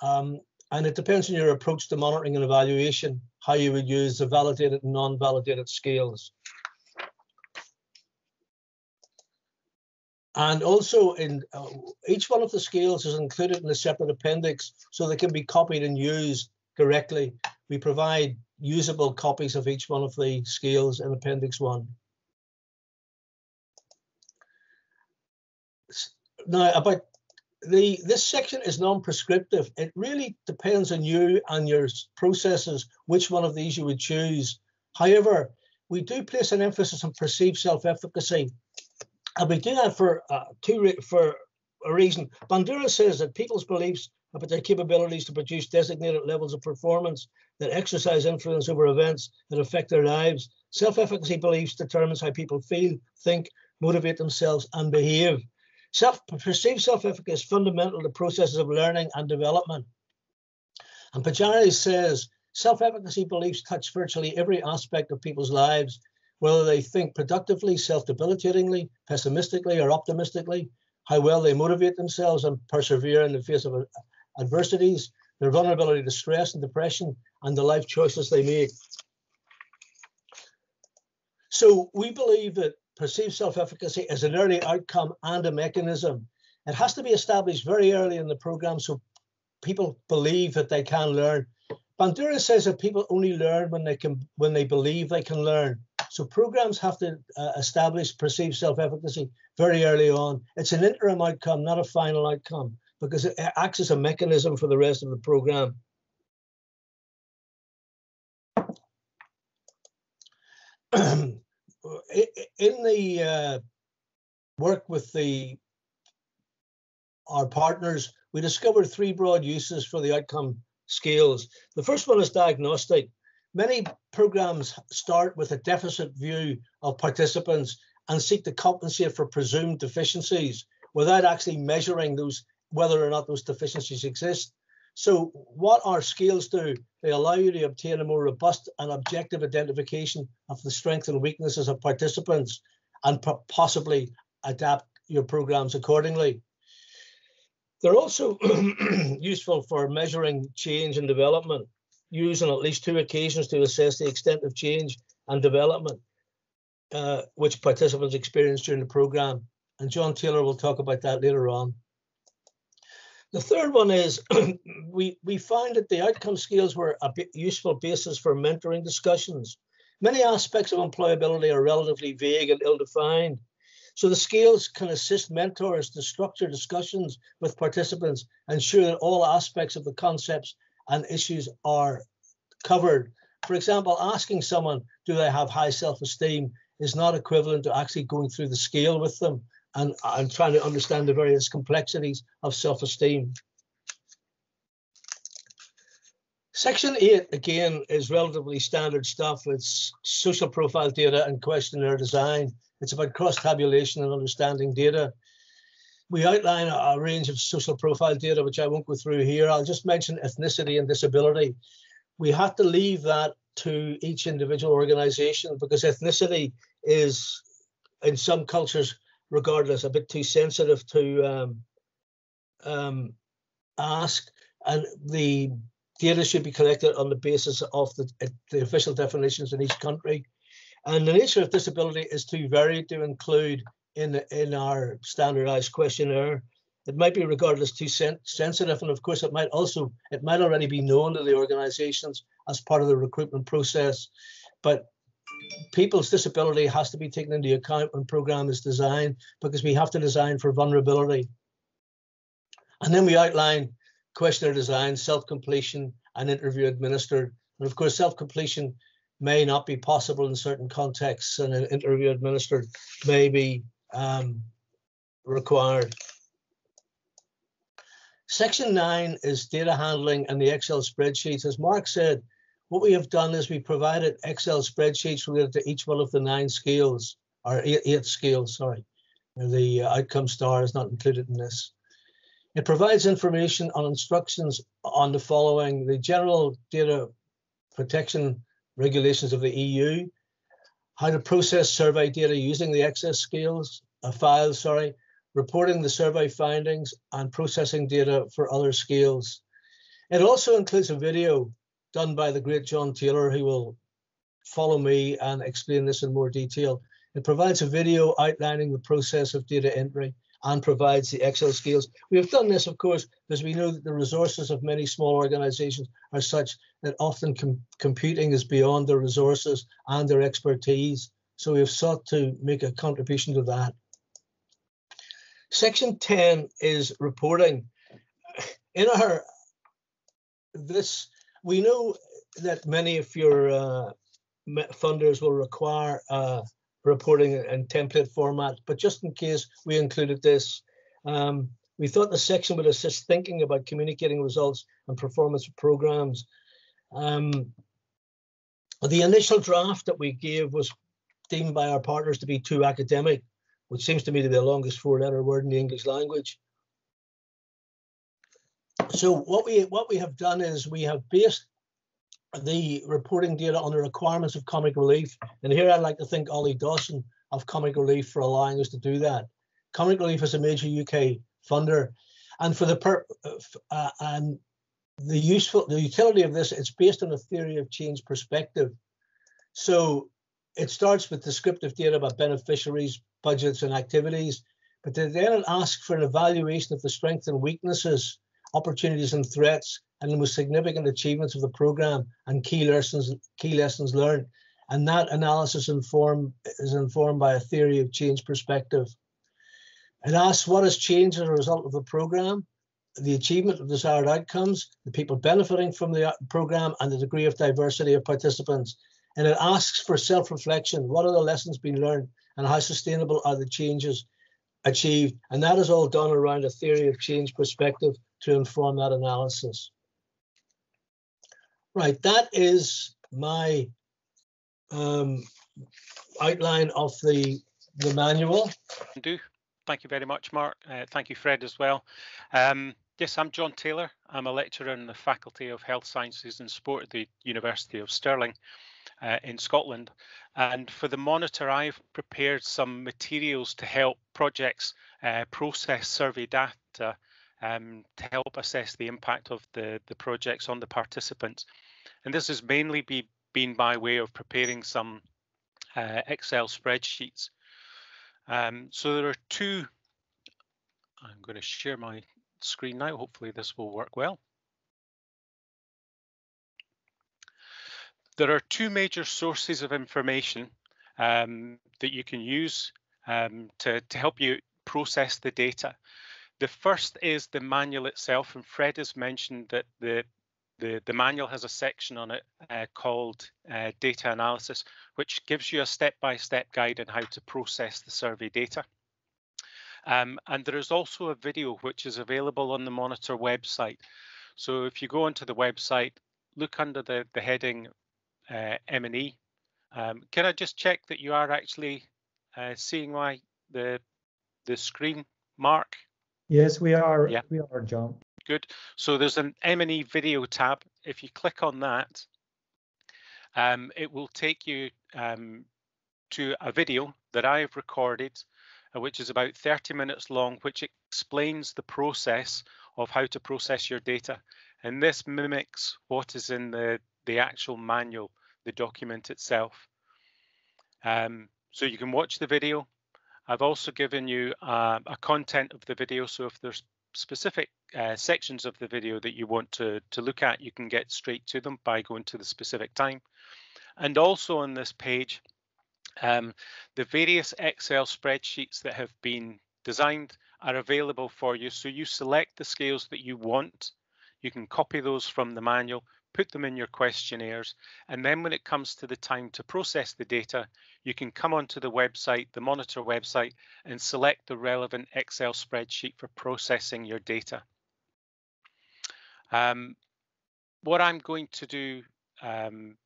Um, and it depends on your approach to monitoring and evaluation, how you would use the validated and non-validated scales. And also in uh, each one of the scales is included in a separate appendix so they can be copied and used directly. We provide usable copies of each one of the scales in appendix one. now about the this section is non-prescriptive. It really depends on you and your processes which one of these you would choose. However, we do place an emphasis on perceived self-efficacy, and we do that for uh, two for a reason. Bandura says that people's beliefs about their capabilities to produce designated levels of performance that exercise influence over events that affect their lives. Self-efficacy beliefs determines how people feel, think, motivate themselves, and behave. Self perceived self-efficacy is fundamental to processes of learning and development. And Pajares says self-efficacy beliefs touch virtually every aspect of people's lives, whether they think productively, self-debilitatingly, pessimistically, or optimistically, how well they motivate themselves and persevere in the face of adversities, their vulnerability to stress and depression, and the life choices they make. So we believe that perceived self-efficacy is an early outcome and a mechanism. It has to be established very early in the program so people believe that they can learn. Bandura says that people only learn when they can when they believe they can learn. So programs have to uh, establish perceived self-efficacy very early on. It's an interim outcome, not a final outcome, because it acts as a mechanism for the rest of the program. <clears throat> in the uh, work with the our partners, we discovered three broad uses for the outcome scales. The first one is diagnostic. Many programs start with a deficit view of participants and seek to compensate for presumed deficiencies without actually measuring those whether or not those deficiencies exist. So what our scales do, they allow you to obtain a more robust and objective identification of the strengths and weaknesses of participants and possibly adapt your programs accordingly. They're also <clears throat> useful for measuring change and development, used on at least two occasions to assess the extent of change and development uh, which participants experience during the program. And John Taylor will talk about that later on. The third one is <clears throat> we, we find that the outcome scales were a useful basis for mentoring discussions. Many aspects of employability are relatively vague and ill-defined. So the scales can assist mentors to structure discussions with participants, ensure that all aspects of the concepts and issues are covered. For example, asking someone, do they have high self-esteem is not equivalent to actually going through the scale with them and, and trying to understand the various complexities of self-esteem. Section 8, again, is relatively standard stuff. It's social profile data and questionnaire design. It's about cross-tabulation and understanding data. We outline a, a range of social profile data, which I won't go through here. I'll just mention ethnicity and disability. We have to leave that to each individual organization because ethnicity is, in some cultures, regardless, a bit too sensitive to um, um, ask, and the data should be collected on the basis of the, the official definitions in each country. And the nature of disability is too varied to include in in our standardized questionnaire. It might be regarded as too sen sensitive, and of course, it might also it might already be known to the organisations as part of the recruitment process. But people's disability has to be taken into account when program is designed because we have to design for vulnerability. And then we outline questionnaire design, self-completion, and interview administered. And of course, self-completion may not be possible in certain contexts, and an interview administered may be um, required. Section nine is data handling and the Excel spreadsheets. As Mark said, what we have done is we provided Excel spreadsheets related to each one of the nine scales, or eight, eight scales, sorry. The outcome star is not included in this. It provides information on instructions on the following, the general data protection regulations of the EU, how to process survey data using the Excel scales, uh, files, sorry, reporting the survey findings and processing data for other scales. It also includes a video done by the great John Taylor, who will follow me and explain this in more detail. It provides a video outlining the process of data entry and provides the Excel skills. We have done this, of course, because we know that the resources of many small organizations are such that often com computing is beyond their resources and their expertise. So we have sought to make a contribution to that. Section 10 is reporting. In our this, we know that many of your uh, funders will require uh, reporting in template format, but just in case we included this, um, we thought the section would assist thinking about communicating results and performance of programs. Um, the initial draft that we gave was deemed by our partners to be too academic, which seems to me to be the longest four-letter word in the English language. So what we what we have done is we have based the reporting data on the requirements of Comic Relief, and here I'd like to thank Ollie Dawson of Comic Relief for allowing us to do that. Comic Relief is a major UK funder, and for the per uh, and the useful the utility of this it's based on a theory of change perspective. So it starts with descriptive data about beneficiaries, budgets, and activities, but then it asks for an evaluation of the strengths and weaknesses, opportunities and threats, and the most significant achievements of the program and key lessons key lessons learned. And that analysis inform, is informed by a theory of change perspective. It asks what has changed as a result of the program, the achievement of desired outcomes, the people benefiting from the uh, program, and the degree of diversity of participants. And it asks for self reflection what are the lessons being learned, and how sustainable are the changes achieved? And that is all done around a theory of change perspective to inform that analysis. Right, that is my um, outline of the the manual. Do Thank you very much, Mark. Uh, thank you, Fred, as well. Um, yes, I'm John Taylor. I'm a lecturer in the Faculty of Health Sciences and Sport at the University of Stirling uh, in Scotland. And for the monitor, I've prepared some materials to help projects uh, process survey data um, to help assess the impact of the, the projects on the participants. And this has mainly be, been by way of preparing some uh, Excel spreadsheets um, so there are two, I'm going to share my screen now. Hopefully this will work well. There are two major sources of information um, that you can use um, to, to help you process the data. The first is the manual itself, and Fred has mentioned that the the, the manual has a section on it uh, called uh, data analysis, which gives you a step-by-step -step guide on how to process the survey data. Um, and there is also a video which is available on the Monitor website. So if you go onto the website, look under the, the heading M&E. Um, can I just check that you are actually uh, seeing my the the screen, Mark? Yes, we are. Yeah. We are, John. Good. So there's an M&E video tab. If you click on that, um, it will take you um, to a video that I've recorded, uh, which is about 30 minutes long, which explains the process of how to process your data. And this mimics what is in the, the actual manual, the document itself. Um, so you can watch the video. I've also given you uh, a content of the video. So if there's specific uh, sections of the video that you want to, to look at, you can get straight to them by going to the specific time. And also on this page, um, the various Excel spreadsheets that have been designed are available for you. So you select the scales that you want. You can copy those from the manual, put them in your questionnaires, and then when it comes to the time to process the data, you can come onto the website, the Monitor website, and select the relevant Excel spreadsheet for processing your data. Um, what I'm going to do um,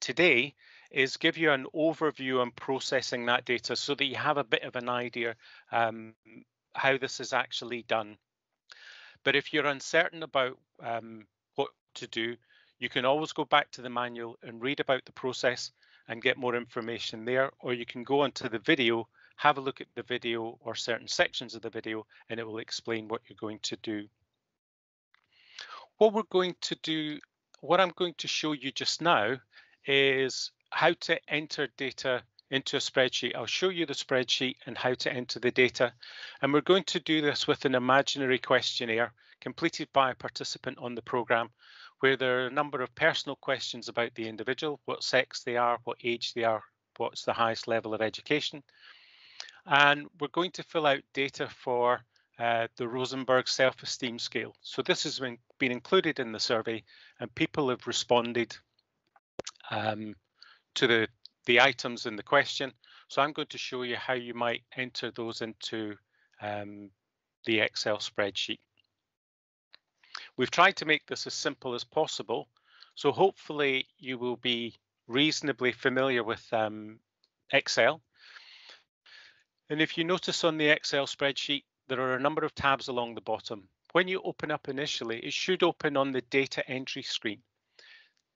today is give you an overview on processing that data so that you have a bit of an idea um, how this is actually done. But if you're uncertain about um, what to do, you can always go back to the manual and read about the process and get more information there, or you can go onto the video, have a look at the video or certain sections of the video, and it will explain what you're going to do. What we're going to do, what I'm going to show you just now is how to enter data into a spreadsheet. I'll show you the spreadsheet and how to enter the data. And we're going to do this with an imaginary questionnaire completed by a participant on the program where there are a number of personal questions about the individual, what sex they are, what age they are, what's the highest level of education. And we're going to fill out data for uh, the Rosenberg self-esteem scale. So this has been, been included in the survey and people have responded um, to the, the items in the question. So I'm going to show you how you might enter those into um, the Excel spreadsheet. We've tried to make this as simple as possible. So hopefully you will be reasonably familiar with um, Excel. And if you notice on the Excel spreadsheet, there are a number of tabs along the bottom. When you open up initially, it should open on the data entry screen.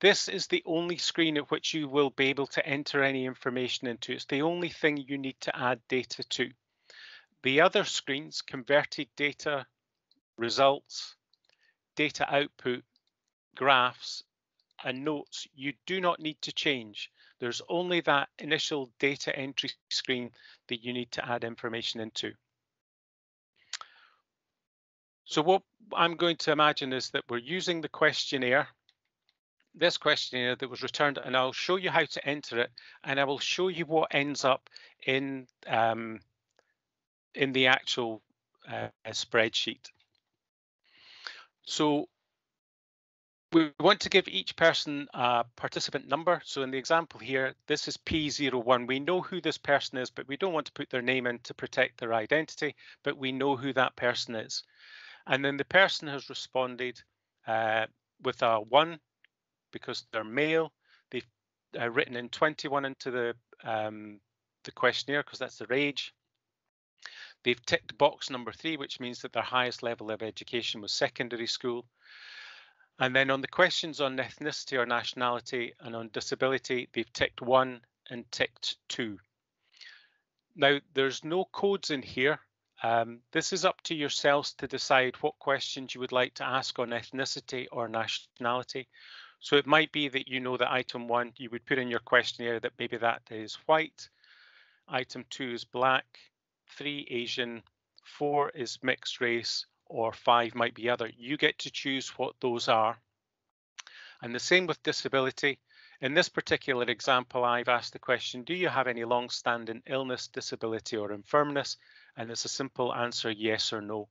This is the only screen at which you will be able to enter any information into. It's the only thing you need to add data to. The other screens, converted data, results, data output, graphs, and notes, you do not need to change. There's only that initial data entry screen that you need to add information into. So what I'm going to imagine is that we're using the questionnaire this questionnaire that was returned and I'll show you how to enter it and I will show you what ends up in um, in the actual uh, spreadsheet. So we want to give each person a participant number. So in the example here, this is P01. We know who this person is, but we don't want to put their name in to protect their identity, but we know who that person is. And then the person has responded uh, with a one because they're male. They've uh, written in 21 into the um, the questionnaire because that's their age. They've ticked box number three, which means that their highest level of education was secondary school. And then on the questions on ethnicity or nationality and on disability, they've ticked one and ticked two. Now, there's no codes in here. Um, this is up to yourselves to decide what questions you would like to ask on ethnicity or nationality. So it might be that you know that item one, you would put in your questionnaire that maybe that is white, item two is black, three Asian, four is mixed race, or five might be other. You get to choose what those are. And the same with disability. In this particular example, I've asked the question, do you have any long-standing illness, disability or infirmness? And it's a simple answer, yes or no.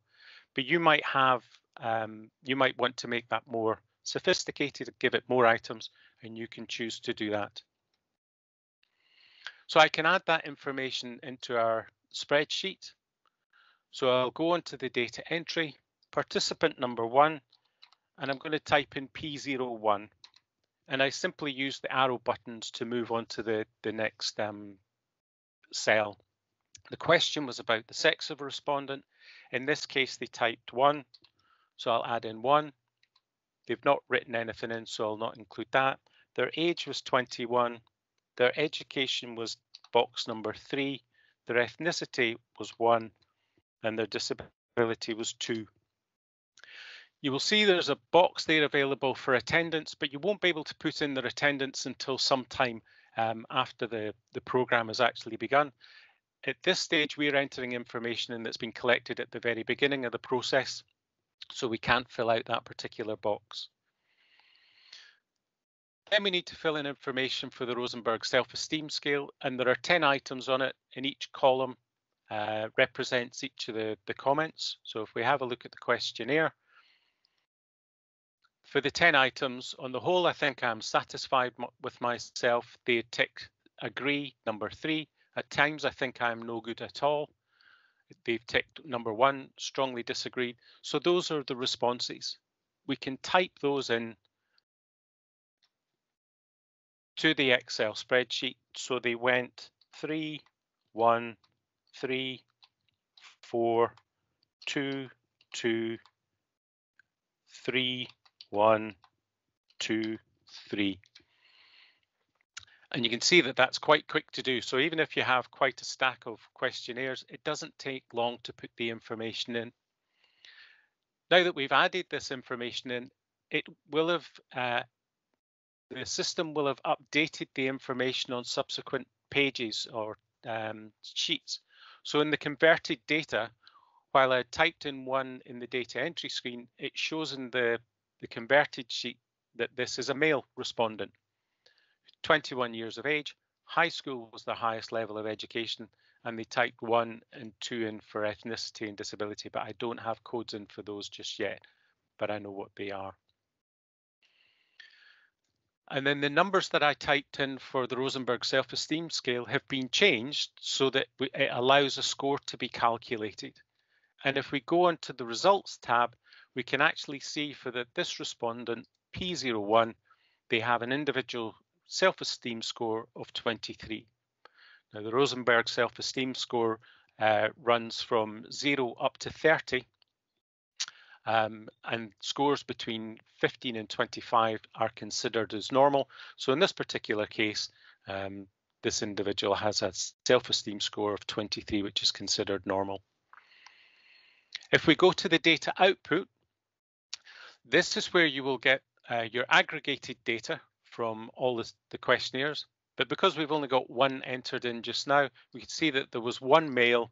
But you might have, um, you might want to make that more sophisticated, give it more items, and you can choose to do that. So I can add that information into our spreadsheet. So I'll go on to the data entry, participant number one, and I'm going to type in P01. And I simply use the arrow buttons to move on to the, the next um, cell. The question was about the sex of a respondent. In this case, they typed one. So I'll add in one. They've not written anything in, so I'll not include that. Their age was 21. Their education was box number three. Their ethnicity was one and their disability was two. You will see there's a box there available for attendance, but you won't be able to put in their attendance until some time um, after the, the program has actually begun. At this stage, we're entering information in that's been collected at the very beginning of the process so we can't fill out that particular box. Then we need to fill in information for the Rosenberg self-esteem scale, and there are 10 items on it, and each column uh, represents each of the, the comments. So if we have a look at the questionnaire, for the 10 items, on the whole, I think I'm satisfied with myself. They tick agree, number three. At times, I think I'm no good at all. They've ticked number one, strongly disagreed. So those are the responses. We can type those in to the Excel spreadsheet. So they went three, one, three, four, two, two, three, one, two, three. And you can see that that's quite quick to do. So even if you have quite a stack of questionnaires, it doesn't take long to put the information in. Now that we've added this information in, it will have, uh, the system will have updated the information on subsequent pages or um, sheets. So in the converted data, while I typed in one in the data entry screen, it shows in the, the converted sheet that this is a male respondent. 21 years of age, high school was the highest level of education, and they typed one and two in for ethnicity and disability, but I don't have codes in for those just yet, but I know what they are. And then the numbers that I typed in for the Rosenberg self-esteem scale have been changed so that it allows a score to be calculated. And if we go onto the results tab, we can actually see for the, this respondent, P01, they have an individual self-esteem score of 23. Now the Rosenberg self-esteem score uh, runs from zero up to 30 um, and scores between 15 and 25 are considered as normal. So in this particular case, um, this individual has a self-esteem score of 23, which is considered normal. If we go to the data output, this is where you will get uh, your aggregated data from all the, the questionnaires. But because we've only got one entered in just now, we can see that there was one male,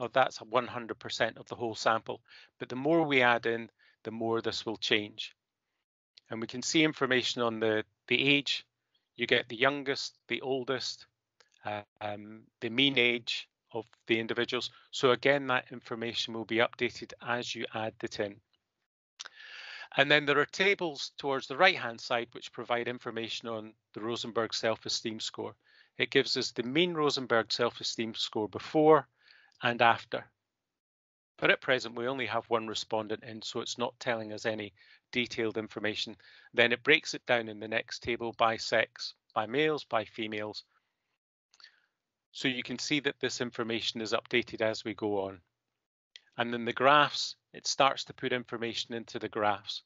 oh, that's 100% of the whole sample. But the more we add in, the more this will change. And we can see information on the, the age. You get the youngest, the oldest, uh, um, the mean age of the individuals. So again, that information will be updated as you add it in. And then there are tables towards the right hand side which provide information on the Rosenberg self-esteem score. It gives us the mean Rosenberg self-esteem score before and after. But at present, we only have one respondent in, so it's not telling us any detailed information. Then it breaks it down in the next table by sex, by males, by females. So you can see that this information is updated as we go on. And then the graphs, it starts to put information into the graphs.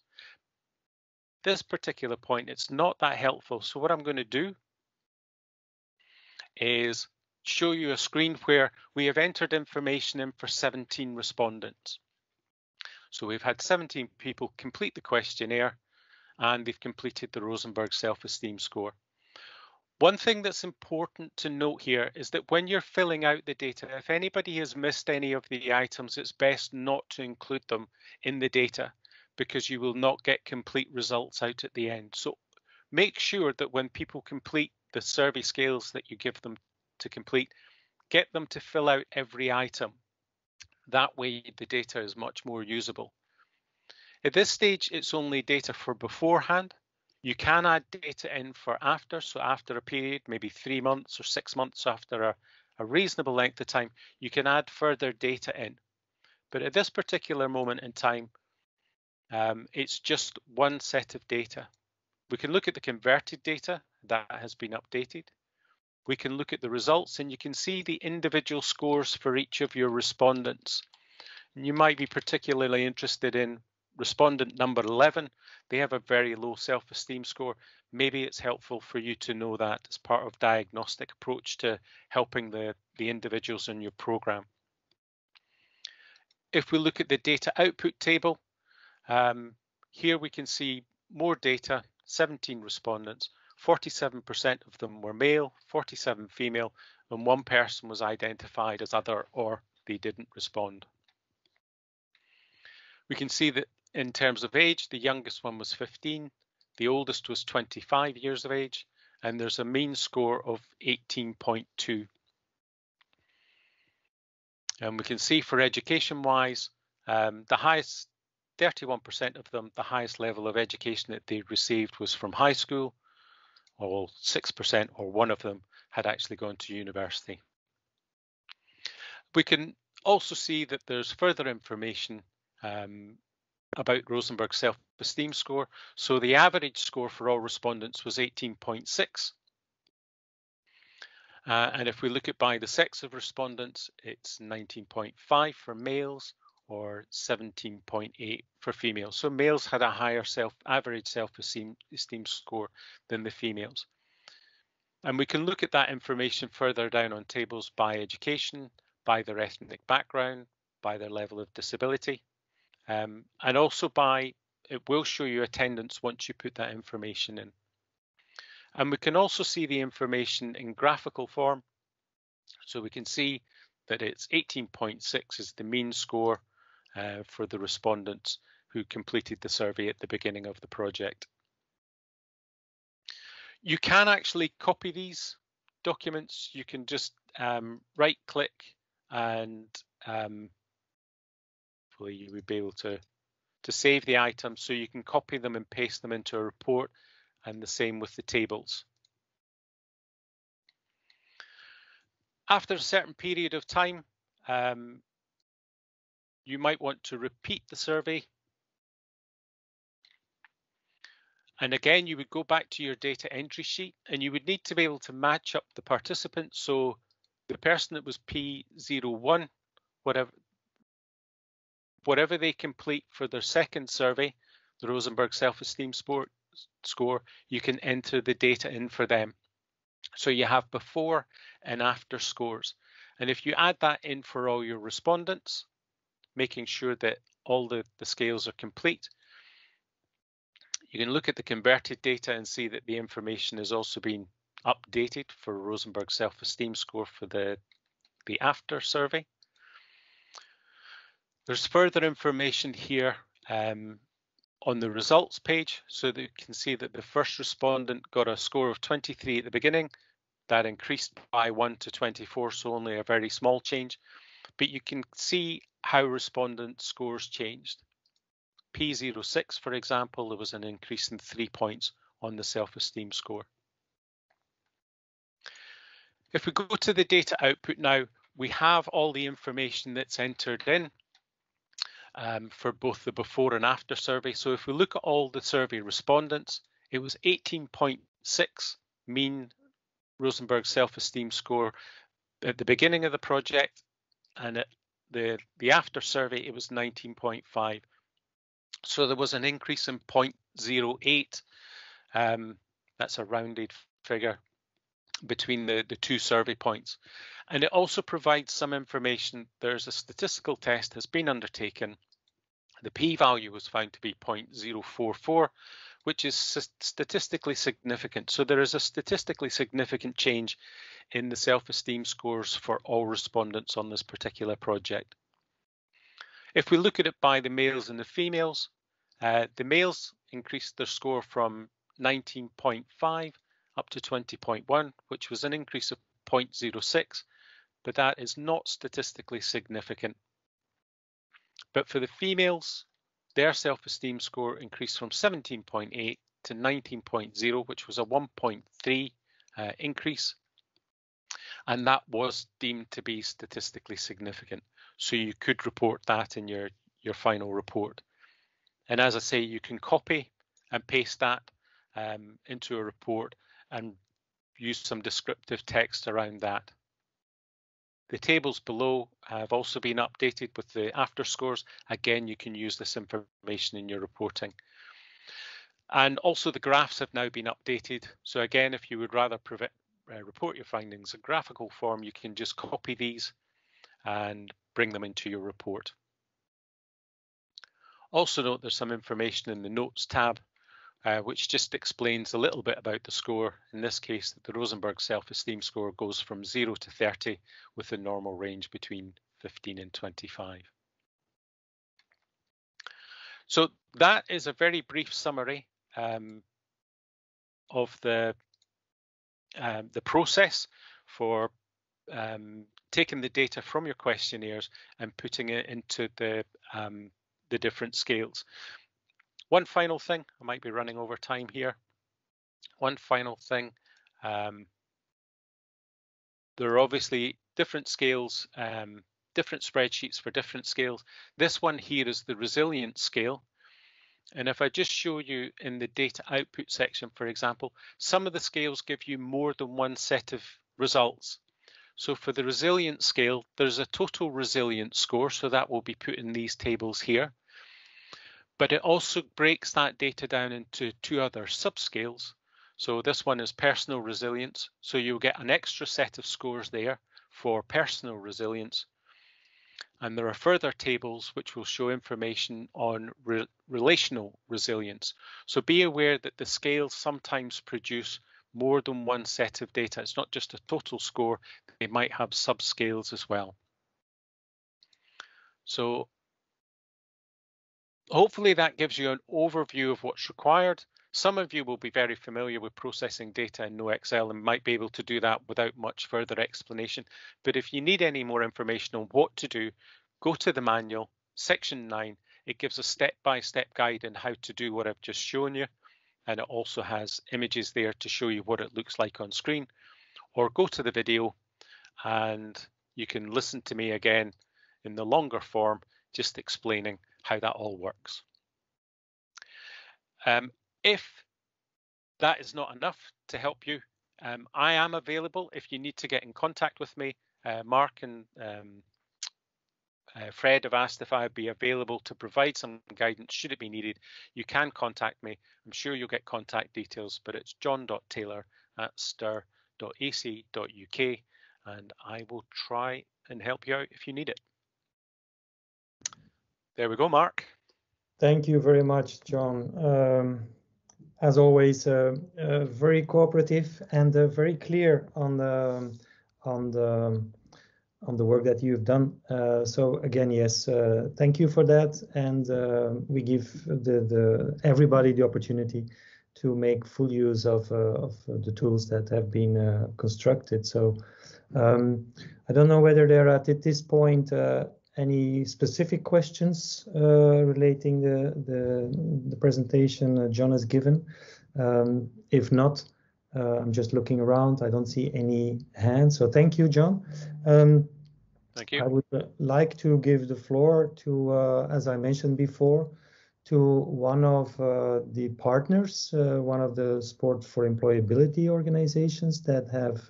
This particular point, it's not that helpful. So what I'm going to do is show you a screen where we have entered information in for 17 respondents. So we've had 17 people complete the questionnaire and they've completed the Rosenberg self-esteem score. One thing that's important to note here is that when you're filling out the data, if anybody has missed any of the items, it's best not to include them in the data because you will not get complete results out at the end. So make sure that when people complete the survey scales that you give them to complete, get them to fill out every item. That way the data is much more usable. At this stage, it's only data for beforehand. You can add data in for after, so after a period, maybe three months or six months after a, a reasonable length of time, you can add further data in. But at this particular moment in time, um, it's just one set of data. We can look at the converted data that has been updated. We can look at the results and you can see the individual scores for each of your respondents. And you might be particularly interested in respondent number 11, they have a very low self-esteem score. Maybe it's helpful for you to know that as part of diagnostic approach to helping the, the individuals in your program. If we look at the data output table, um, here we can see more data, 17 respondents, 47% of them were male, 47 female, and one person was identified as other or they didn't respond. We can see that in terms of age, the youngest one was 15, the oldest was 25 years of age, and there's a mean score of 18.2. And we can see for education wise, um, the highest 31% of them, the highest level of education that they received was from high school, or 6% or one of them had actually gone to university. We can also see that there's further information um, about Rosenberg's self-esteem score. So the average score for all respondents was 18.6. Uh, and if we look at by the sex of respondents, it's 19.5 for males or 17.8 for females. So males had a higher self average self-esteem score than the females. And we can look at that information further down on tables by education, by their ethnic background, by their level of disability. Um, and also by, it will show you attendance once you put that information in. And we can also see the information in graphical form. So we can see that it's 18.6 is the mean score uh, for the respondents who completed the survey at the beginning of the project. You can actually copy these documents. You can just um, right click and um, hopefully you would be able to to save the items so you can copy them and paste them into a report and the same with the tables. After a certain period of time, um, you might want to repeat the survey. And again, you would go back to your data entry sheet and you would need to be able to match up the participants. So the person that was P01, whatever, whatever they complete for their second survey, the Rosenberg Self-Esteem Sport Score, you can enter the data in for them. So you have before and after scores. And if you add that in for all your respondents, making sure that all the, the scales are complete, you can look at the converted data and see that the information has also been updated for Rosenberg self-esteem score for the, the after survey. There's further information here um, on the results page so that you can see that the first respondent got a score of 23 at the beginning. That increased by 1 to 24, so only a very small change. But you can see how respondent scores changed. P06, for example, there was an increase in three points on the self-esteem score. If we go to the data output now, we have all the information that's entered in um, for both the before and after survey. So if we look at all the survey respondents, it was 18.6 mean Rosenberg self-esteem score at the beginning of the project and at the, the after survey it was 19.5. So there was an increase in 0.08. Um, that's a rounded figure between the, the two survey points. And it also provides some information. There's a statistical test has been undertaken. The p-value was found to be 0.044, which is statistically significant. So there is a statistically significant change in the self-esteem scores for all respondents on this particular project. If we look at it by the males and the females, uh, the males increased their score from 19.5 up to 20.1, which was an increase of 0.06, but that is not statistically significant. But for the females, their self-esteem score increased from 17.8 to 19.0, which was a 1.3 uh, increase. And that was deemed to be statistically significant. So you could report that in your, your final report. And as I say, you can copy and paste that um, into a report and use some descriptive text around that. The tables below have also been updated with the after scores. Again, you can use this information in your reporting. And also the graphs have now been updated. So again, if you would rather uh, report your findings in graphical form, you can just copy these and bring them into your report. Also note there's some information in the Notes tab uh, which just explains a little bit about the score. In this case, the Rosenberg self-esteem score goes from 0 to 30 with a normal range between 15 and 25. So that is a very brief summary um, of the um, the process for um, taking the data from your questionnaires and putting it into the um, the different scales. One final thing, I might be running over time here. One final thing, um, there are obviously different scales, um, different spreadsheets for different scales. This one here is the resilience scale. And if I just show you in the data output section, for example, some of the scales give you more than one set of results. So for the resilience scale, there's a total resilience score, so that will be put in these tables here but it also breaks that data down into two other subscales. So this one is personal resilience. So you'll get an extra set of scores there for personal resilience. And there are further tables which will show information on re relational resilience. So be aware that the scales sometimes produce more than one set of data. It's not just a total score, they might have subscales as well. So hopefully that gives you an overview of what's required. Some of you will be very familiar with processing data in NoExcel and might be able to do that without much further explanation. But if you need any more information on what to do, go to the manual, section 9. It gives a step-by-step -step guide on how to do what I've just shown you. And it also has images there to show you what it looks like on screen. Or go to the video and you can listen to me again in the longer form, just explaining how that all works. Um, if that is not enough to help you, um, I am available if you need to get in contact with me. Uh, Mark and um, uh, Fred have asked if I'd be available to provide some guidance should it be needed. You can contact me. I'm sure you'll get contact details, but it's john.taylor at stir.ac.uk and I will try and help you out if you need it. There we go, Mark. Thank you very much, John. Um, as always, uh, uh, very cooperative and uh, very clear on the on the on the work that you've done. Uh, so again, yes, uh, thank you for that, and uh, we give the the everybody the opportunity to make full use of of the tools that have been constructed. So um, I don't know whether there are at this point any specific questions uh, relating the, the, the presentation uh, John has given? Um, if not, uh, I'm just looking around. I don't see any hands. So thank you, John. Um, thank you. I would uh, like to give the floor to, uh, as I mentioned before, to one of uh, the partners, one of the Sport for Employability organizations that have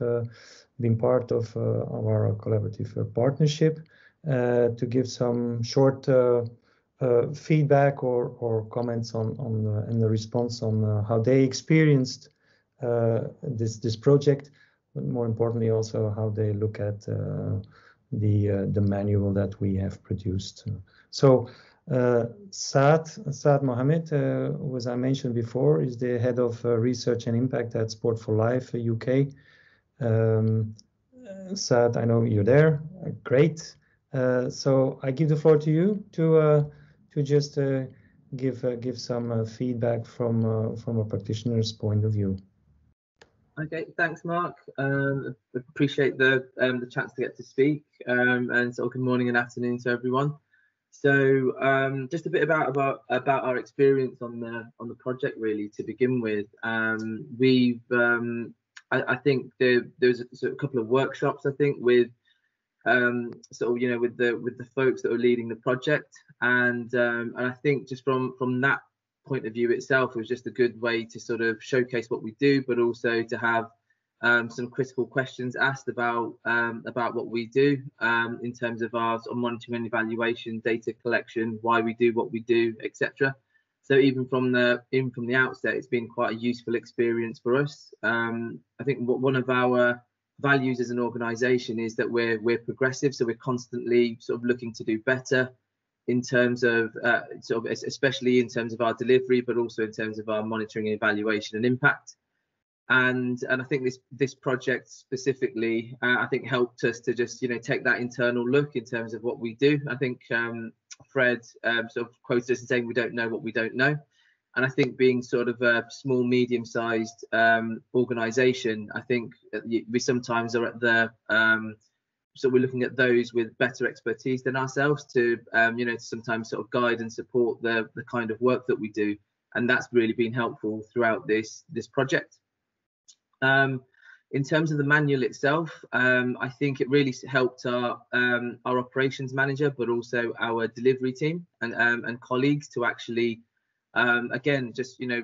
been part of, of our collaborative partnership. Uh, to give some short uh, uh, feedback or, or comments on, on and the response on how they experienced this this project, but more importantly also how they look at the the manual that we have produced. So uh, Saad, Mohammed, uh, as I mentioned before, is the head of uh, research and impact at Sport for Life UK. Um, Saad, I know you're there. great. Uh, so I give the floor to you to uh, to just uh, give give some feedback from from a practitioner's point of view. Okay, thanks, Mark. Um, appreciate the um, the chance to get to speak. Um, and so, good morning and afternoon to everyone. So, um, just a bit about about about our experience on the on the project, really, to begin with. Um, we've um, I, I, think there, there's a, a couple of workshops. I think with um, sort of you know with the with the folks that are leading the project. And um, and I think just from from that point of view itself it was just a good way to sort of showcase what we do but also to have um, some critical questions asked about um, about what we do um, in terms of our sort of monitoring and evaluation data collection why we do what we do etc so even from the in from the outset it's been quite a useful experience for us. Um, I think one of our values as an organization is that we're we're progressive so we're constantly sort of looking to do better in terms of uh, sort of especially in terms of our delivery but also in terms of our monitoring and evaluation and impact. And and i think this this project specifically uh, i think helped us to just you know take that internal look in terms of what we do. I think um, fred um, sort of quoted us saying we don't know what we don't know and I think being sort of a small, medium-sized um, organisation, I think we sometimes are at the um, so we're looking at those with better expertise than ourselves to um, you know to sometimes sort of guide and support the the kind of work that we do, and that's really been helpful throughout this this project. Um, in terms of the manual itself, um, I think it really helped our um, our operations manager, but also our delivery team and and colleagues to actually um, again just you know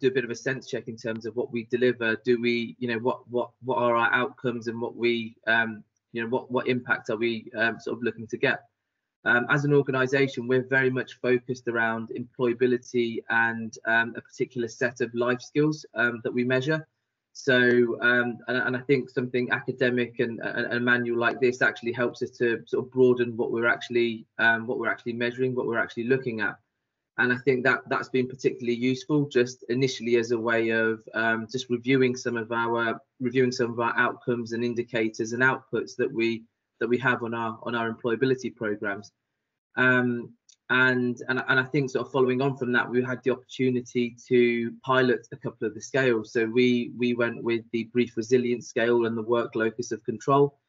do a bit of a sense check in terms of what we deliver. Do we you know what what what are our outcomes and what we um, you know what what impact are we um, sort of looking to get? Um, as an organization we're very much focused around employability and um, a particular set of life skills um, that we measure. So and, and, i think something academic and, and, a manual like this actually helps us to sort of broaden what we're actually what we're actually measuring what we're actually looking at and I think that that's been particularly useful just initially as a way of um, just reviewing some of our reviewing some of our outcomes and indicators and outputs that we that we have on our on our employability programs. Um, and, and and I think sort of following on from that, we had the opportunity to pilot a couple of the scales. So we we went with the brief resilience scale and the work locus of control,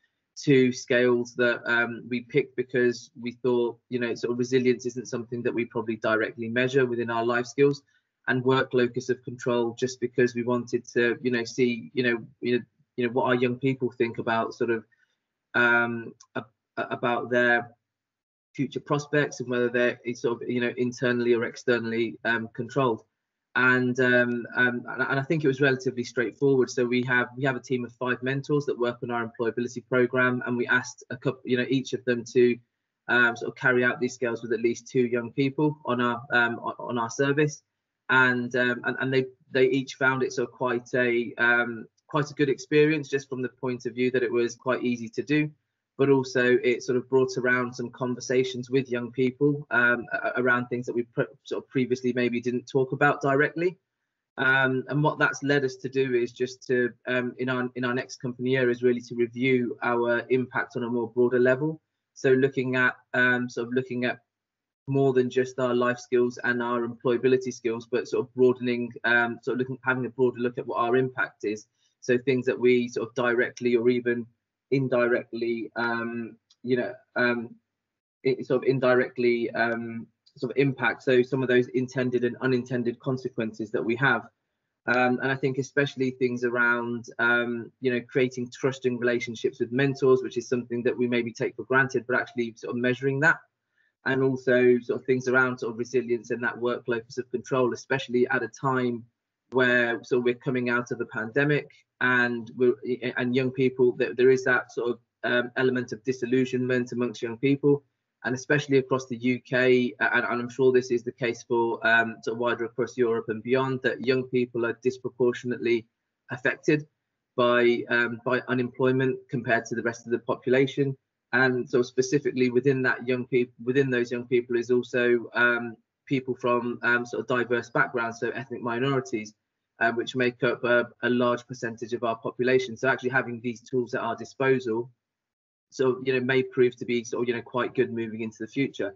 two scales that um, we picked because we thought you know sort of resilience isn't something that we probably directly measure within our life skills, and work locus of control just because we wanted to you know see you know you know you know what our young people think about sort of um, about their future prospects and whether they're sort of you know internally or externally um, controlled. And, um, um, and I think it was relatively straightforward. So we have we have a team of five mentors that work on our employability program, and we asked a couple, you know, each of them to um, sort of carry out these scales with at least two young people on our um, on our service, and, um, and and they they each found it so quite a quite a good experience just from the point of view that it was quite easy to do but also it sort of brought around some conversations with young people um, around things that we sort of previously maybe didn't talk about directly. Um, and what that's led us to do is just to um, in our in our next company year is really to review our impact on a more broader level. So looking at um, sort of looking at more than just our life skills and our employability skills, but sort of broadening, um, sort of looking, having a broader look at what our impact is. So things that we sort of directly or even indirectly, um, you know, um, sort of indirectly um, sort of impact. So some of those intended and unintended consequences that we have. Um, and I think especially things around, um, you know, creating trusting relationships with mentors, which is something that we maybe take for granted, but actually sort of measuring that. And also sort of things around sort of resilience and that work locus of control, especially at a time where so we're coming out of a pandemic and we're and young people that there is that sort of um, element of disillusionment amongst young people and especially across the UK and, and I'm sure this is the case for um, sort of wider across Europe and beyond that young people are disproportionately affected by um, by unemployment compared to the rest of the population. And so specifically within that young people within those young people is also um, people from um, sort of diverse backgrounds so ethnic minorities uh, which make up a, a, large percentage of our population. So actually having these tools at our disposal, so you know, may prove to be sort of you know quite good moving into the future.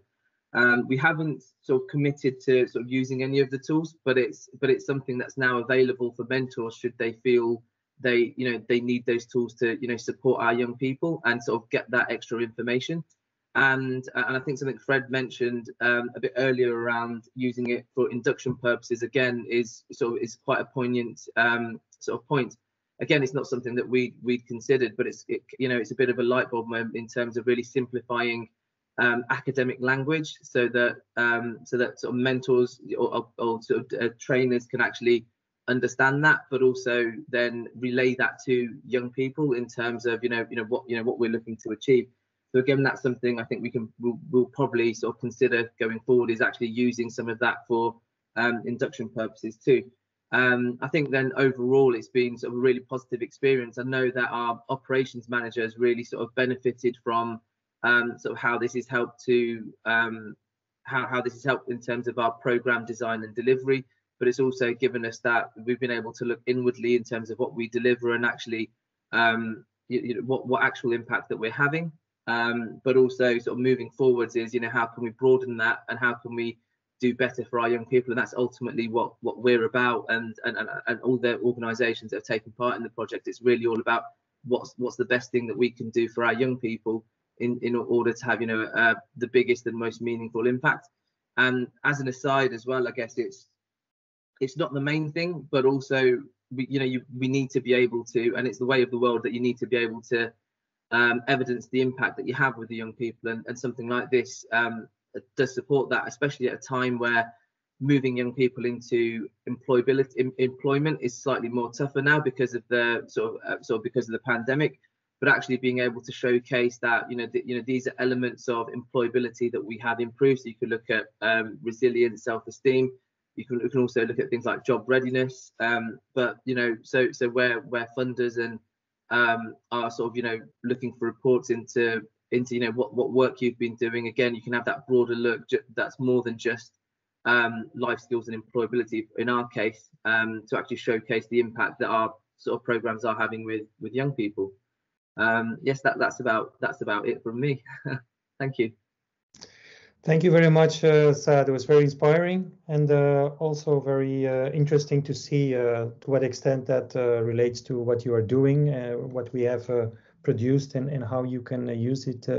Um, we haven't sort of committed to sort of using any of the tools, but it's but it's something that's now available for mentors should they feel they you know they need those tools to you know support our young people and sort of get that extra information and uh, and I think something Fred mentioned um, a bit earlier around using it for induction purposes again is sort of is quite a poignant um, sort of point. Again, it's not something that we we'd considered, but it's it, you know it's a bit of a light bulb moment in terms of really simplifying um, academic language so that um, so that sort of mentors or, or sort of uh, trainers can actually understand that, but also then relay that to young people in terms of you know you know what you know what we're looking to achieve. So again, that's something I think we can we'll, we'll probably sort of consider going forward is actually using some of that for um, induction purposes too. Um, I think then overall it's been sort of a really positive experience. I know that our operations managers really sort of benefited from um, sort of how this has helped to um, how, how this has helped in terms of our program design and delivery, but it's also given us that we've been able to look inwardly in terms of what we deliver and actually um, you, you know, what, what actual impact that we're having um, but also sort of moving forwards is you know how can we broaden that and how can we do better for our young people? And that's ultimately what what we're about and and and, and all the organizations that have taken part in the project. It's really all about what's what's the best thing that we can do for our young people in in order to have you know uh, the biggest and most meaningful impact. And as an aside as well i guess it's it's not the main thing but also we, you know you, we need to be able to and it's the way of the world that you need to be able to um, evidence the impact that you have with the young people and, and something like this um, does support that especially at a time where moving young people into employability em, employment is slightly more tougher now because of the sort of uh, sort of because of the pandemic. But actually being able to showcase that you know th- you know these are elements of employability that we have improved. So you can look at um, resilience self-esteem. You can, you can also look at things like job readiness. Um, but you know so so where where funders and um, are sort of you know looking for reports into into you know what what work you've been doing. Again you can have that broader look that's more than just um, life skills and employability in our case um, to actually showcase the impact that our sort of programs are having with with young people. Um, yes that that's about that's about it from me. <laughs> Thank you Thank you very much, uh, Saad. It was very inspiring and uh, also very uh, interesting to see uh, to what extent that uh, relates to what you are doing, uh, what we have produced, and, and how you can use it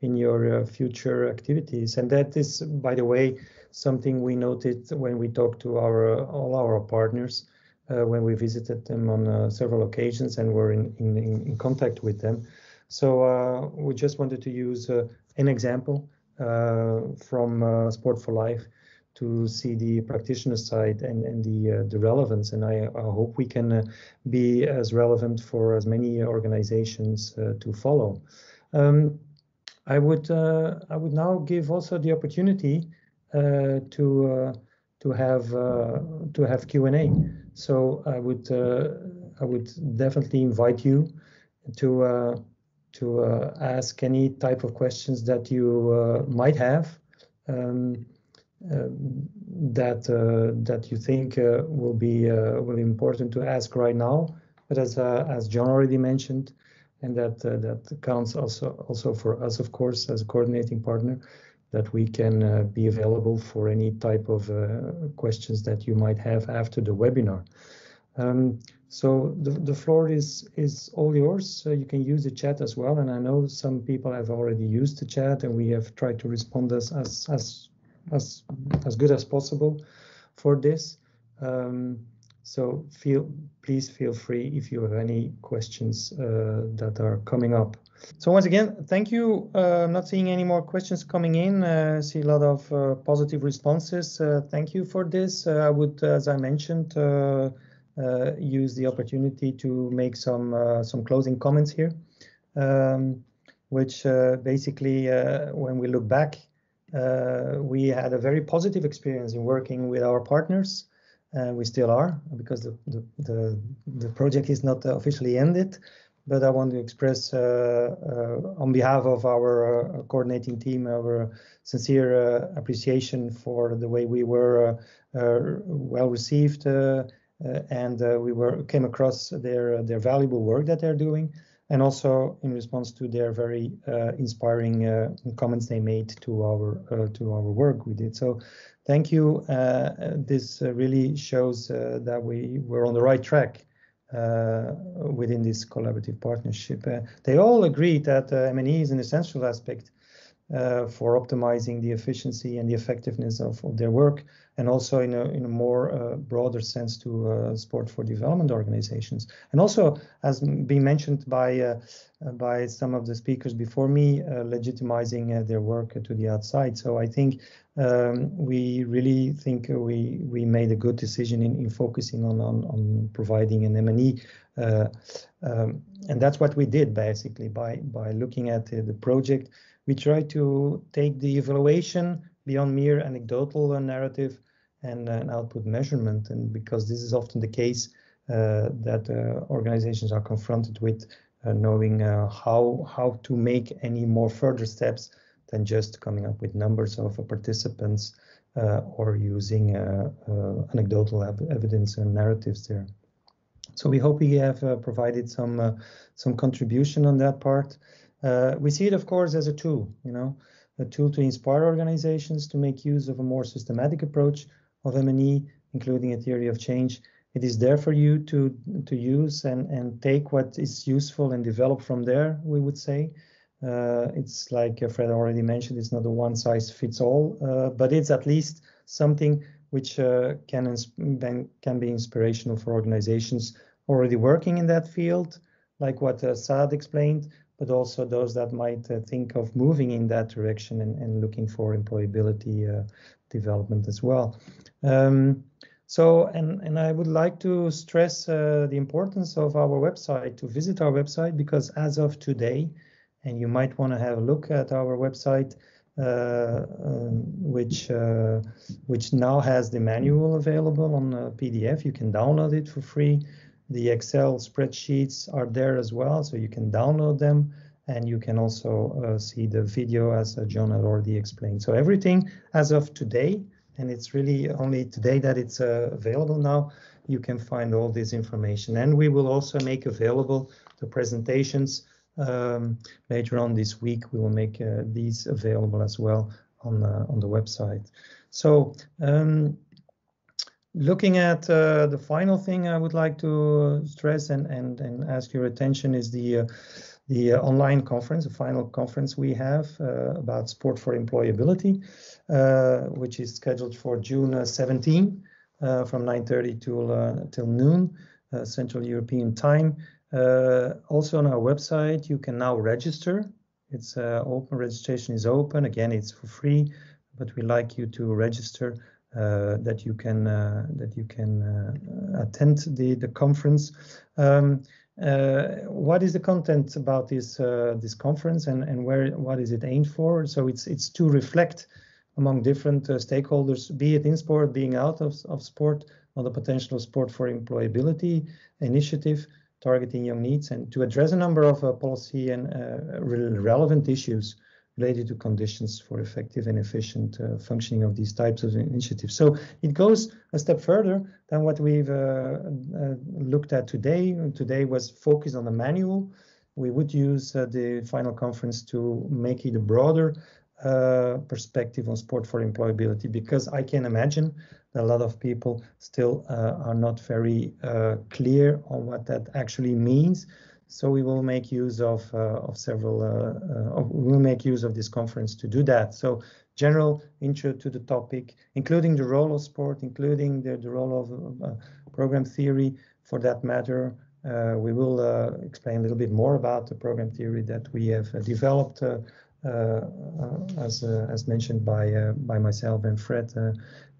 in your future activities. And that is, by the way, something we noted when we talked to our all our partners when we visited them on several occasions and were in, in, in contact with them. So we just wanted to use an example Uh, from uh, Sport for Life to see the practitioner side and, and the, uh, the relevance. And I, I hope we can uh, be as relevant for as many organizations uh, to follow. Um, I would I would now give also the opportunity to to have to have Q and A. So I would I would definitely invite you to to uh, ask any type of questions that you uh, might have um, uh, that that you think will be will be important to ask right now. But as as John already mentioned, and that that counts also also for us, of course, as a coordinating partner that we can uh, be available for any type of uh, questions that you might have after the webinar. Um, so the, the floor is is all yours. So you can use the chat as well. And I know some people have already used the chat, and we have tried to respond as as as as, as good as possible for this. Um, so feel please feel free if you have any questions uh, that are coming up. So once again, thank you. Uh, I'm not seeing any more questions coming in. Uh, see a lot of uh, positive responses. Uh, thank you for this. Uh, I would, as I mentioned, uh, use the opportunity to make some uh, some closing comments here, um, which uh, basically, when we look back, we had a very positive experience in working with our partners. Uh, we still are because the, the, the, the, project is not officially ended. But I want to express uh, uh, on behalf of our coordinating team our sincere appreciation for the way we were well received uh, and uh, we were came across their their valuable work that they're doing, and also in response to their very uh, inspiring comments they made to our to our work we did. So thank you. this really shows that we were on the right track. Uh, within this collaborative partnership. Uh, they all agreed that uh, M&E is an essential aspect for optimizing the efficiency and the effectiveness of, of their work, and also in a, in a more uh, broader sense to uh, sport for development organizations. And also, as been mentioned by uh, by some of the speakers before me, uh, legitimizing uh, their work to the outside. So I think um, we really think we we made a good decision in, in focusing on, on, on providing an M&E. Uh, um, and that's what we did basically by by looking at the project. We try to take the evaluation beyond mere anecdotal narrative and an output measurement. And because this is often the case uh, that uh, organizations are confronted with uh, knowing how how to make any more further steps than just coming up with numbers of participants or using anecdotal ev evidence and narratives there. So we hope we have uh, provided some uh, some contribution on that part. Uh, we see it, of course, as a tool, you know, a tool to inspire organizations to make use of a more systematic approach of M&E, including a theory of change. It is there for you to, to use and, and take what is useful and develop from there, we would say. Uh, it's like Fred already mentioned, it's not a one size fits all, uh, but it's at least something which uh, can, can be inspirational for organizations already working in that field, like what uh, Saad explained, but also those that might uh, think of moving in that direction and, and looking for employability uh, development as well. Um, so, and, and I would like to stress uh, the importance of our website, to visit our website, because as of today, and you might want to have a look at our website, uh, um, which uh, which now has the manual available on PDF. You can download it for free. The Excel spreadsheets are there as well, so you can download them and you can also uh, see the video as uh, John had already explained. So everything as of today and it's really only today that it's uh, available now. You can find all this information, and we will also make available the presentations um, later on this week. We will make uh, these available as well on the, on the website. So um, looking at uh, the final thing I would like to stress and, and, and ask your attention is the, uh, the uh, online conference, the final conference we have uh, about sport for employability, uh, which is scheduled for June 17 from 9.30 till, till noon, Central European time. also on our website, you can now register it's uh, open registration is open. Again, it's for free, but we like you to register uh, that you can uh, that you can uh, attend the the conference. Um, uh, what is the content about this uh, this conference and and where what is it aimed for? So it's it's to reflect among different stakeholders, be it in sport, being out of, of sport, on the potential of sport for employability initiative targeting young NEETs and to address a number of uh, policy and uh, relevant issues related to conditions for effective and efficient uh, functioning of these types of initiatives. So it goes a step further than what we've uh, uh, looked at today. Today was focused on the manual. We would use uh, the final conference to make it a broader perspective on sport for employability because I can imagine that a lot of people still uh, are not very uh, clear on what that actually means. So we will make use of uh, of several. Uh, uh, we will make use of this conference to do that. So general intro to the topic, including the role of sport, including the, the role of uh, program theory, for that matter. we will explain a little bit more about the program theory that we have developed. as as mentioned by by myself and Fred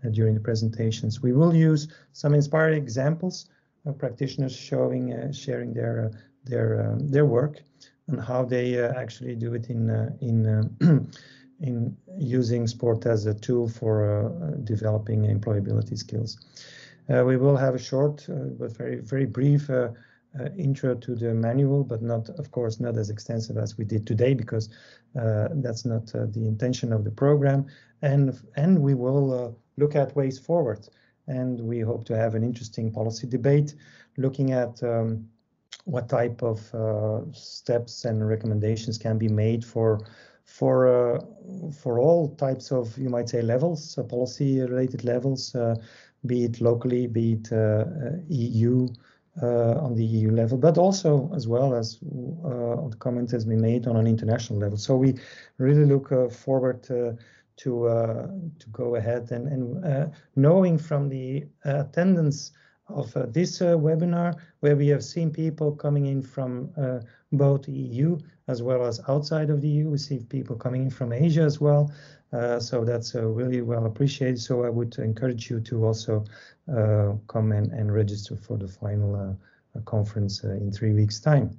uh, during the presentations. We will use some inspiring examples of practitioners showing, uh, sharing their uh, their um, their work and how they actually do it in in <clears throat> in using sport as a tool for developing employability skills. we will have a short but very very brief uh, intro to the manual, but not, of course, not as extensive as we did today, because uh, that's not uh, the intention of the program. And and we will look at ways forward. And we hope to have an interesting policy debate looking at um, what type of uh, steps and recommendations can be made for for uh, for all types of you might say levels, uh, policy related levels, uh, be it locally, be it uh, uh, EU. on the EU level, but also as well as the comment has been made on an international level. So we really look forward to to go ahead and, and knowing from the attendance of uh, this webinar where we have seen people coming in from both EU as well as outside of the EU. We see people coming in from Asia as well. Uh, so that's uh, really well appreciated. So I would encourage you to also uh, come and, and, register for the final conference in three weeks' time.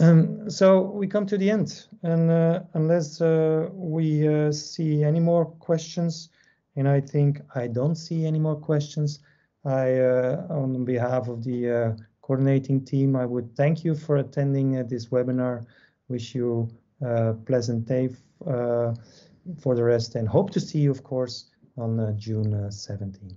Um, so we come to the end, and uh, unless uh, we uh, see any more questions, and I think I don't see any more questions, I, uh, on behalf of the uh, coordinating team, I would thank you for attending uh, this webinar. Wish you a pleasant day for the rest, and hope to see you, of course, on June 17.